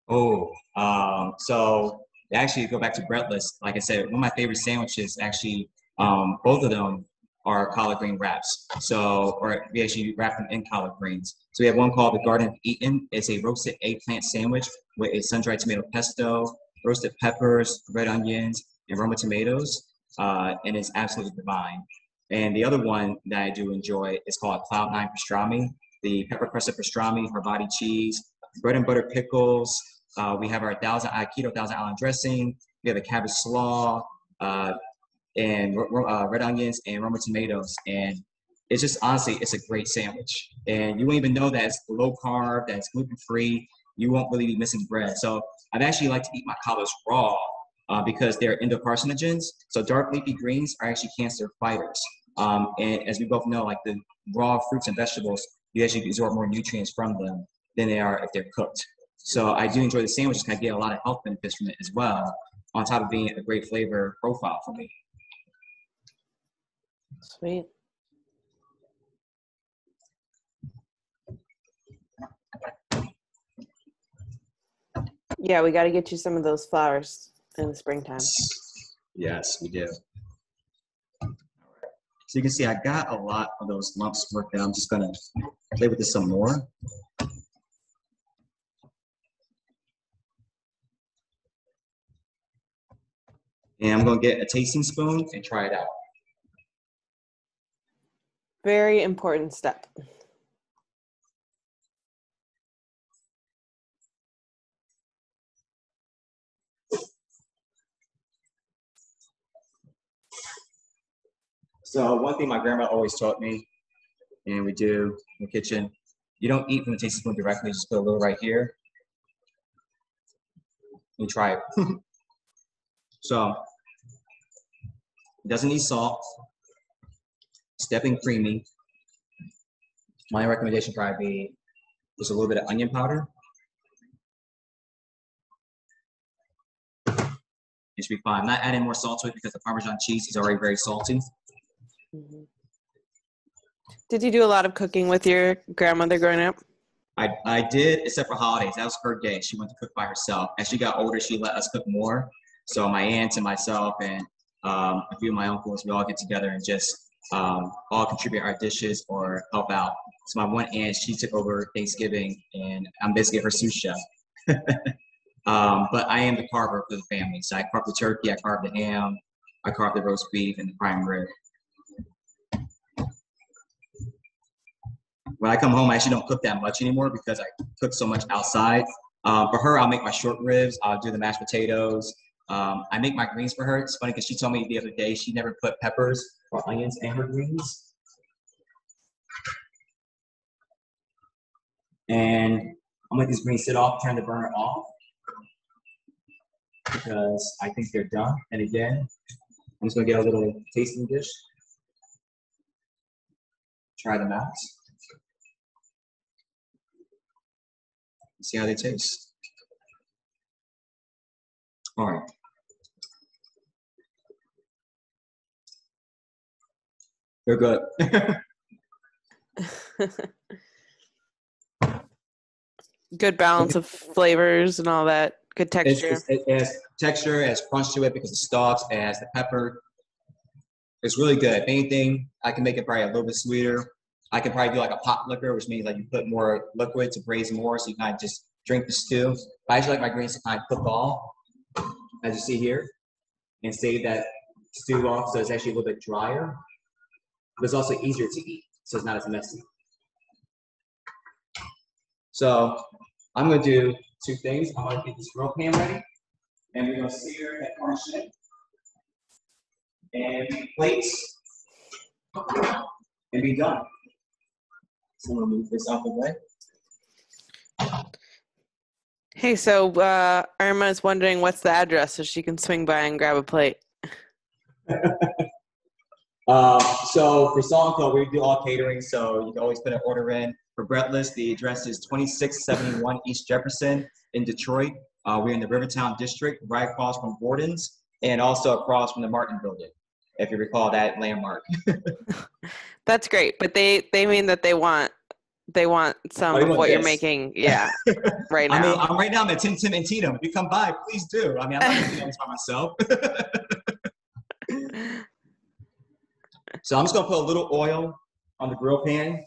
Oh, um, so actually go back to breadless. Like I said, one of my favorite sandwiches actually, um, both of them are collard green wraps. So, or we actually wrap them in collard greens. So we have one called the Garden of Eden. It's a roasted eggplant sandwich with a sun-dried tomato pesto, roasted peppers, red onions, and Roma tomatoes. Uh, and it's absolutely divine. And the other one that I do enjoy is called Cloud Nine Pastrami. The pepper crusted pastrami, Havarti cheese, bread and butter pickles. Uh, we have our thousand uh, keto thousand island dressing. We have a cabbage slaw, uh, and uh, red onions and Roma tomatoes. And it's just honestly, it's a great sandwich. And you won't even know that it's low carb, that it's gluten free. You won't really be missing bread. So I've actually like to eat my collards raw uh, because they're endocarcinogens. So dark leafy greens are actually cancer fighters. Um, and as we both know, like the raw fruits and vegetables, you actually absorb more nutrients from them than they are if they're cooked. So I do enjoy the sandwiches. I get a lot of health benefits from it as well, on top of being a great flavor profile for me. Sweet. Yeah, we got to get you some of those flowers in the springtime. Yes, we do. So you can see I got a lot of those lumps out. I'm just gonna play with this some more. And I'm gonna get a tasting spoon and try it out. Very important step. So one thing my grandma always taught me, and we do in the kitchen, you don't eat from the tasting spoon directly, just put a little right here. And try it. so it doesn't need salt. Stepping creamy. My recommendation probably be just a little bit of onion powder. It should be fine. I'm not adding more salt to it because the Parmesan cheese is already very salty. Mhm. Did you do a lot of cooking with your grandmother growing up? I, I did, except for holidays. That was her day. She went to cook by herself. As she got older, she let us cook more. So my aunts and myself and um, a few of my uncles, we all get together and just um, all contribute our dishes or help out. So my one aunt, she took over Thanksgiving, and I'm basically her sous chef. um, but I am the carver for the family. So I carve the turkey, I carve the ham, I carve the roast beef, and the prime rib. when I come home, I actually don't cook that much anymore because I cook so much outside. Um, for her, I'll make my short ribs. I'll do the mashed potatoes. Um, I make my greens for her. It's funny because she told me the other day she never put peppers or onions in her greens. And I'm let these greens sit off, turn the burner off because I think they're done. And again, I'm just gonna get a little tasting dish. Try them out. see how they taste. All right. They're good. Good balance of flavors and all that. Good texture. it's, it has texture, it has crunch to it because the stalks, it has the pepper. It's really good. If anything, I can make it probably a little bit sweeter. I can probably do like a pot liquor, which means like you put more liquid to braise more, so you kind of just drink the stew. But I actually like my greens to kind of cook off, as you see here, and save that stew off so it's actually a little bit drier. But it's also easier to eat, so it's not as messy. So I'm gonna do two things. I'm gonna get this grill pan ready, and we're gonna sear that parsnip and plates and be done. So I'm gonna move this out of the way. Hey, so uh, Irma is wondering what's the address so she can swing by and grab a plate. Um, so for and Co, we do all catering, so you can always put an order in. For Breadless, the address is 2671 East Jefferson in Detroit. Uh, we're in the Rivertown district, right across from Borden's, and also across from the Martin Building, if you recall that landmark. That's great, but they they mean that they want they want some of what you're making. Yeah, right I now. mean, I'm right now. I'm at Tim Tim and Tatum. If you come by, please do. I mean, I'm not doing this by myself. so I'm just gonna put a little oil on the grill pan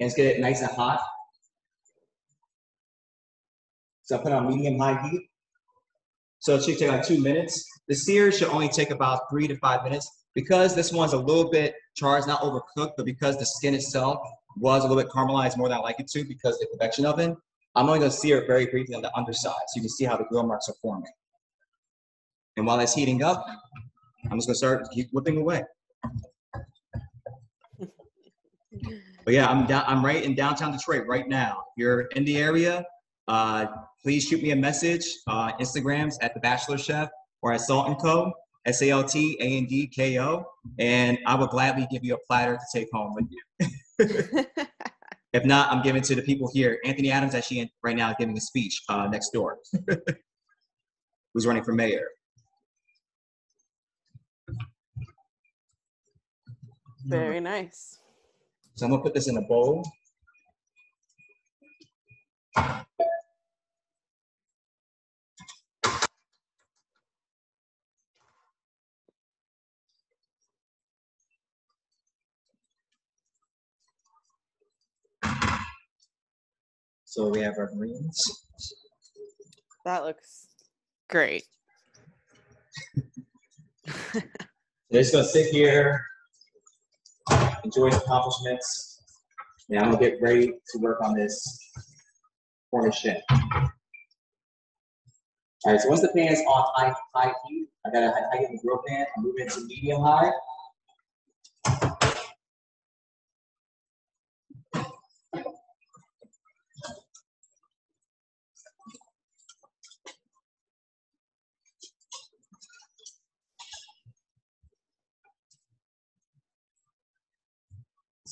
and just get it nice and hot. So I put on medium high heat. So it should take like two minutes. The sear should only take about three to five minutes because this one's a little bit charred, not overcooked, but because the skin itself was a little bit caramelized more than I like it to because the convection oven. I'm only gonna sear it very briefly on the underside so you can see how the grill marks are forming. And while that's heating up, I'm just gonna start keep whipping away. But yeah, I'm down, I'm right in downtown Detroit right now. If you're in the area, uh, please shoot me a message. Uh, Instagrams at the Bachelor Chef or at Salt and Ko. S A L T A N D K O, and I will gladly give you a platter to take home with you. If not, I'm giving to the people here. Anthony Adams actually right now giving a speech uh, next door, who's running for mayor. Very nice. So I'm gonna put this in a bowl. So we have our greens. That looks great. They're just gonna sit here, enjoy the accomplishments. And I'm gonna get ready to work on this Cornish hen. All right, so once the pan is on high, high heat, I gotta high heat the grill pan, I'm moving it to medium high.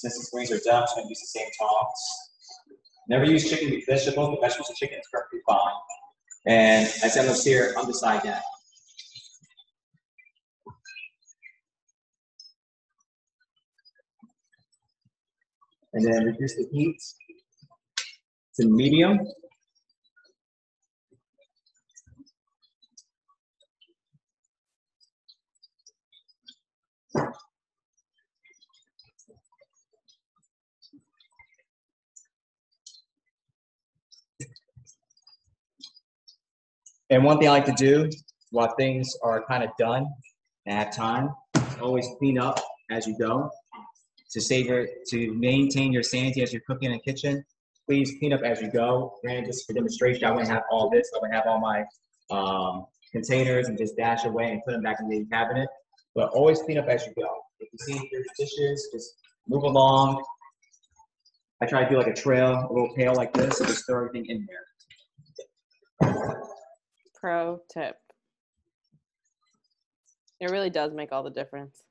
Since these wings are done, I'm gonna use the same tongs. Never use chicken with vegetables, but vegetables and chicken is perfectly fine. And I said, let's sear underside down. And then reduce the heat to medium. And one thing I like to do while things are kind of done and have time, always clean up as you go to save your, to maintain your sanity as you're cooking in the kitchen. Please clean up as you go. Granted, just for demonstration, I wouldn't have all this. I would have all my um, containers and just dash away and put them back in the cabinet. But always clean up as you go. If you see there's dishes, just move along. I try to do like a trail, a little pail like this, and just throw everything in there. Pro tip. It really does make all the difference.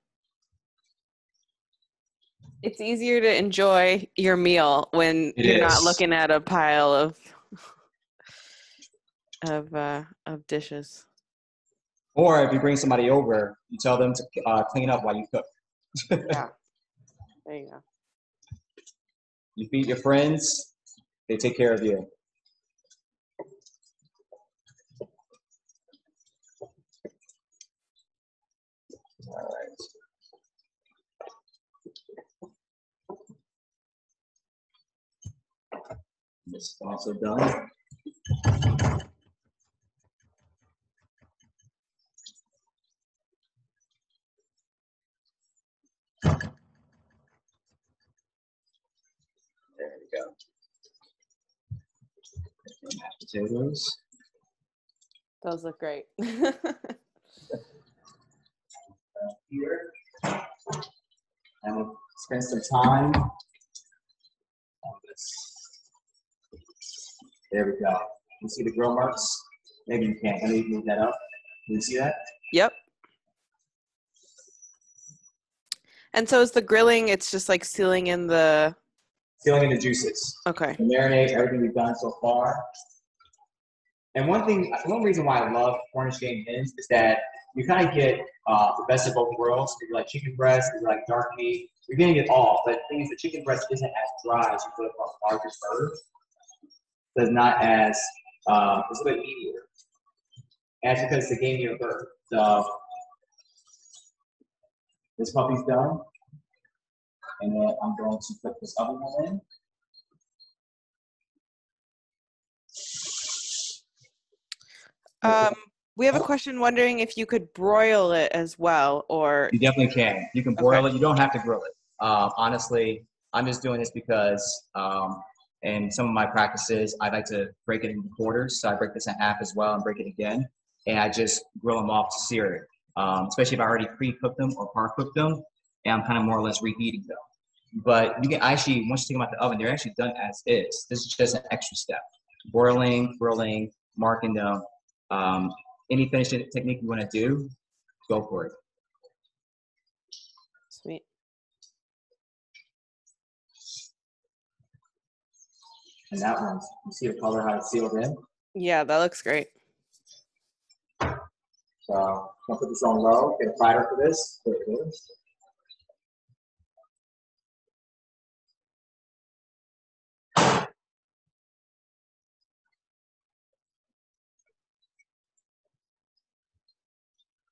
It's easier to enjoy your meal when It you're not looking at a pile of of uh, of dishes. Or if you bring somebody over, you tell them to uh, clean up while you cook. Yeah. There you go. You feed your friends, they take care of you. This is also done. There we go. Mashed potatoes. Those look great. here. And we'll spend some time on this. There we go. You see the grill marks? Maybe you can't. Let me move that up. Can you see that? Yep. And so is the grilling, it's just like sealing in the, Sealing in the juices. okay. The marinade, everything we've done so far. And one thing, one reason why I love Cornish game hens is that you kind of get uh, the best of both worlds. If you like chicken breast, if you like dark meat, you're getting it all. But the thing is, the chicken breast isn't as dry as you put it on larger bird. So it's not as, uh, it's a bit easier. As that's because it's a gamier bird. So this puppy's done. And then I'm going to put this other one in. Um, we have a question wondering if you could broil it as well, or, You definitely can. You can broil Okay. it. You don't have to grill it. Um, honestly, I'm just doing this because um, in some of my practices, I like to break it into quarters. So I break this in half as well and break it again. And I just grill them off to sear it, um, especially if I already pre-cooked them or par-cooked them. And I'm kind of more or less reheating them. But you can actually, once you take them out the oven, they're actually done as is. This is just an extra step. Boiling, grilling, marking them. Um, any finishing technique you want to do, go for it. sweet. And that one, you see the color how it's sealed in. Yeah, that looks great. So I'm gonna put this on low, get a platter for this. There it is.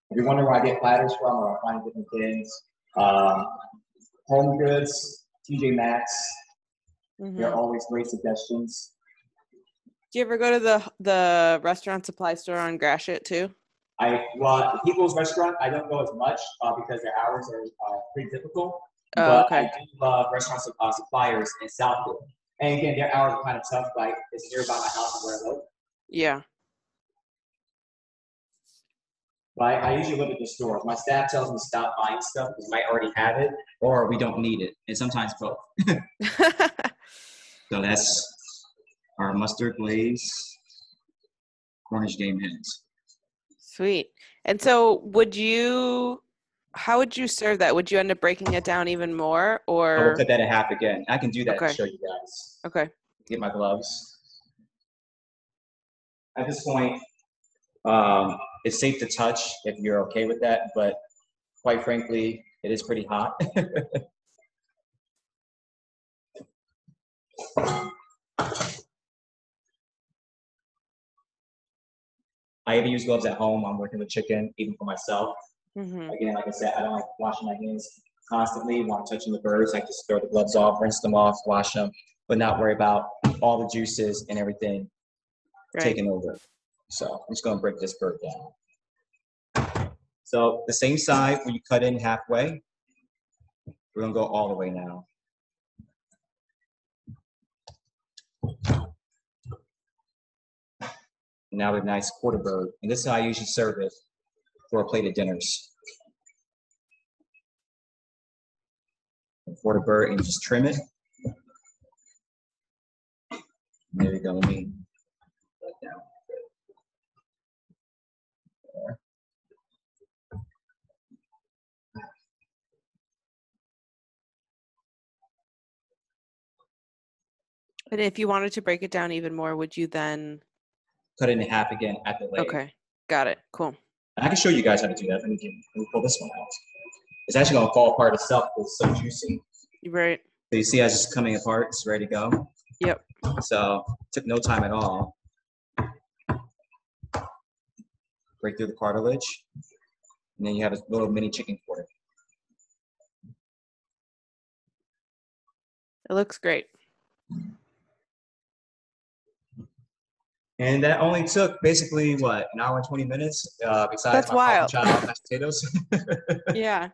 If you're wondering where I get platters from or I find different things, um, Home Goods, TJ Maxx, Mhm. they're always great suggestions. Do you ever go to the the restaurant supply store on Gratiot too? I well, People's Restaurant, I don't go as much uh, because their hours are uh, pretty difficult. Oh, but okay. I do love restaurant uh, suppliers in Southfield. And again, their hours are kind of tough. Like it's nearby my house where I live. Yeah. But I, I usually live at the store. My staff tells me to stop buying stuff because we might already have it or we don't need it, and sometimes both. So that's our mustard glaze Cornish game hens. Sweet. And so would you how would you serve that? Would you end up breaking it down even more or I will cut that in half again. I can do that Okay. to show you guys. Okay. get my gloves. At this point, um, it's safe to touch if you're okay with that, but quite frankly, it is pretty hot. I even use gloves at home. I'm working with chicken, even for myself. Mhm. Again, like I said, I don't like washing my hands constantly while I'm touching the birds. I just throw the gloves off, rinse them off, wash them, but not worry about all the juices and everything Right. taking over. So I'm just gonna break this bird down. So the same side when you cut in halfway, we're gonna go all the way now. Now we have a nice quarter bird, and this is how I usually serve it for a plate of dinners. Quarter bird, and just trim it. There you go. Me put that down. There. And if you wanted to break it down even more, would you then Cut it in half again at the leg. Okay. Got it. Cool. I can show you guys how to do that. Let me, get, let me pull this one out. It's actually gonna fall apart itself it's so juicy. Right. So you see how it's just coming apart, it's ready to go. Yep. So took no time at all. Break through the cartilage. And then you have a little mini chicken quarter. It looks great. And that only took basically what, an hour and 20 minutes? Uh, besides That's my wild. Mashed potatoes. Yeah.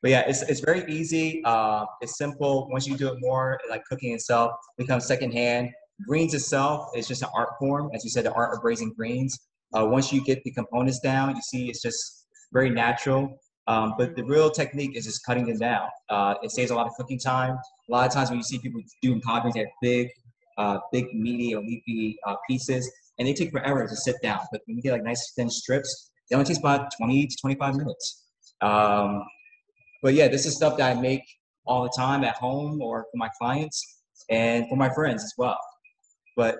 But yeah, it's, it's very easy. Uh, it's simple. Once you do it more, like cooking itself becomes secondhand. Greens itself is just an art form, as you said, the art of braising greens. Uh, once you get the components down, you see it's just very natural. Um, but the real technique is just cutting them down. Uh, it saves a lot of cooking time. A lot of times when you see people doing pot greens, they have big uh, big meaty or leafy uh, pieces, and they take forever to sit down. But when you get like nice thin strips, it only takes about 20 to 25 minutes. Um, but yeah, this is stuff that I make all the time at home or for my clients and for my friends as well. But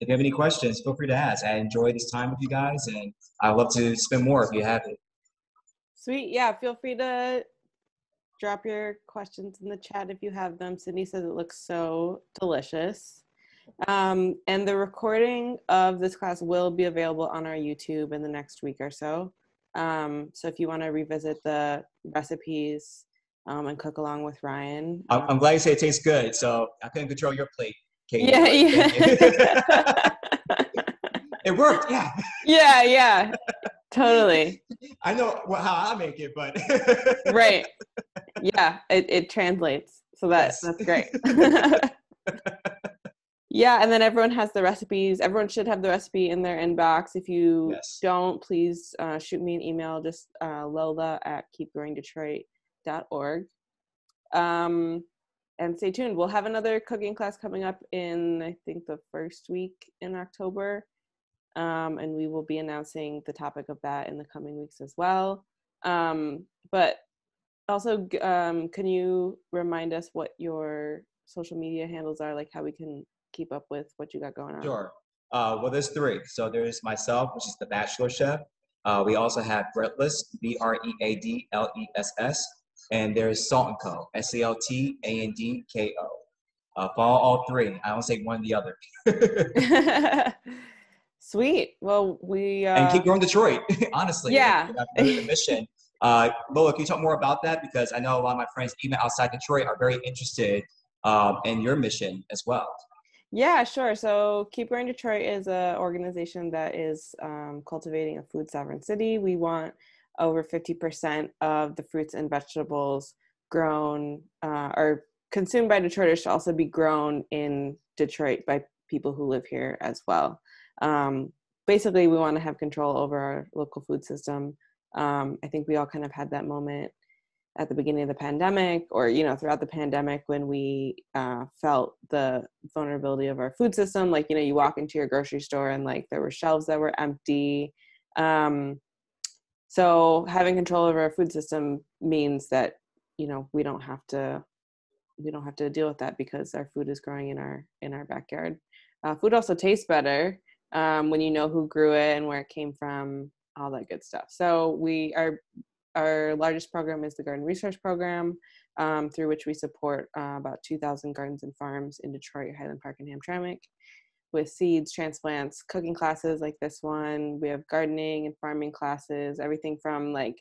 if you have any questions, feel free to ask. I enjoy this time with you guys, and I'd love to spend more if you have it. Sweet. Yeah. Feel free to drop your questions in the chat if you have them. Sydney says it looks so delicious. Um, and the recording of this class will be available on our YouTube in the next week or so. Um, so if you want to revisit the recipes um, and cook along with Ryan. I'm, I'm glad you say it tastes good. So I couldn't control your plate. Katie, yeah, yeah. it worked. Yeah. Yeah, yeah. Totally. I know how I make it, but right. Yeah, it, it translates. So that, yes. that's great. Yeah, and then everyone has the recipes. Everyone should have the recipe in their inbox. If you yes. don't, please uh, shoot me an email, just uh, lola at keepgrowingdetroit.org. Um, and stay tuned. We'll have another cooking class coming up in, I think, the first week in October um, and we will be announcing the topic of that in the coming weeks as well. Um, but also, um, can you remind us what your social media handles are, like how we can keep up with what you got going on? Sure. Uh, well, there's three. So there's myself, which is the Bachelor Chef. Uh, we also have Breadless, B R E A D L E S S, and there's Salt and Ko, S A L T A N D K O. Uh, follow all three. I don't say one or the other. Sweet. Well, we uh, and keep growing Detroit. honestly, yeah. the mission. Uh, Lola, can you talk more about that? Because I know a lot of my friends, even outside Detroit, are very interested um, in your mission as well. Yeah, sure. So Keep Growing Detroit is an organization that is um, cultivating a food sovereign city. We want over 50% of the fruits and vegetables grown uh, or consumed by Detroiters to also be grown in Detroit by people who live here as well um, basically we want to have control over our local food system um, i think we all kind of had that moment at the beginning of the pandemic or you know throughout the pandemic when we uh, felt the vulnerability of our food system like you know you walk into your grocery store and like there were shelves that were empty um, so having control over our food system means that you know we don't have to we don't have to deal with that because our food is growing in our in our backyard uh, food also tastes better um, when you know who grew it and where it came from, all that good stuff. So we our our largest program is the Garden Resource Program, um, through which we support uh, about 2,000 gardens and farms in Detroit, Highland Park, and Hamtramck with seeds, transplants, cooking classes like this one. We have gardening and farming classes, everything from like,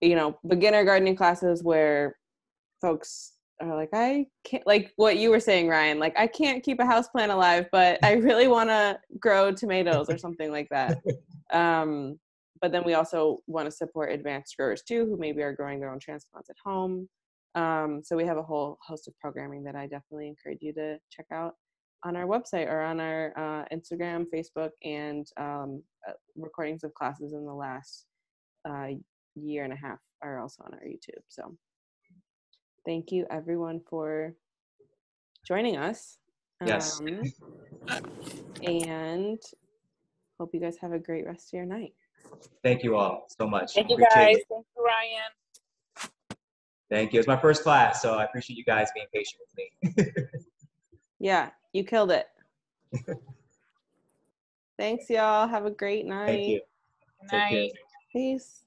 you know, beginner gardening classes where folks are like i can't like what you were saying ryan like i can't keep a house plant alive but i really want to grow tomatoes or something like that um, but then we also want to support advanced growers too who maybe are growing their own transplants at home um, so we have a whole host of programming that i definitely encourage you to check out on our website or on our uh, instagram facebook and um, uh, recordings of classes in the last uh, year and a half are also on our youtube so thank you everyone for joining us. Yes. Um, and hope you guys have a great rest of your night. Thank you all so much. Thank you guys. It. Thank you, Ryan. Thank you. It's my first class, so I appreciate you guys being patient with me. yeah, you killed it. Thanks, y'all. Have a great night. Thank you. Good night. Peace.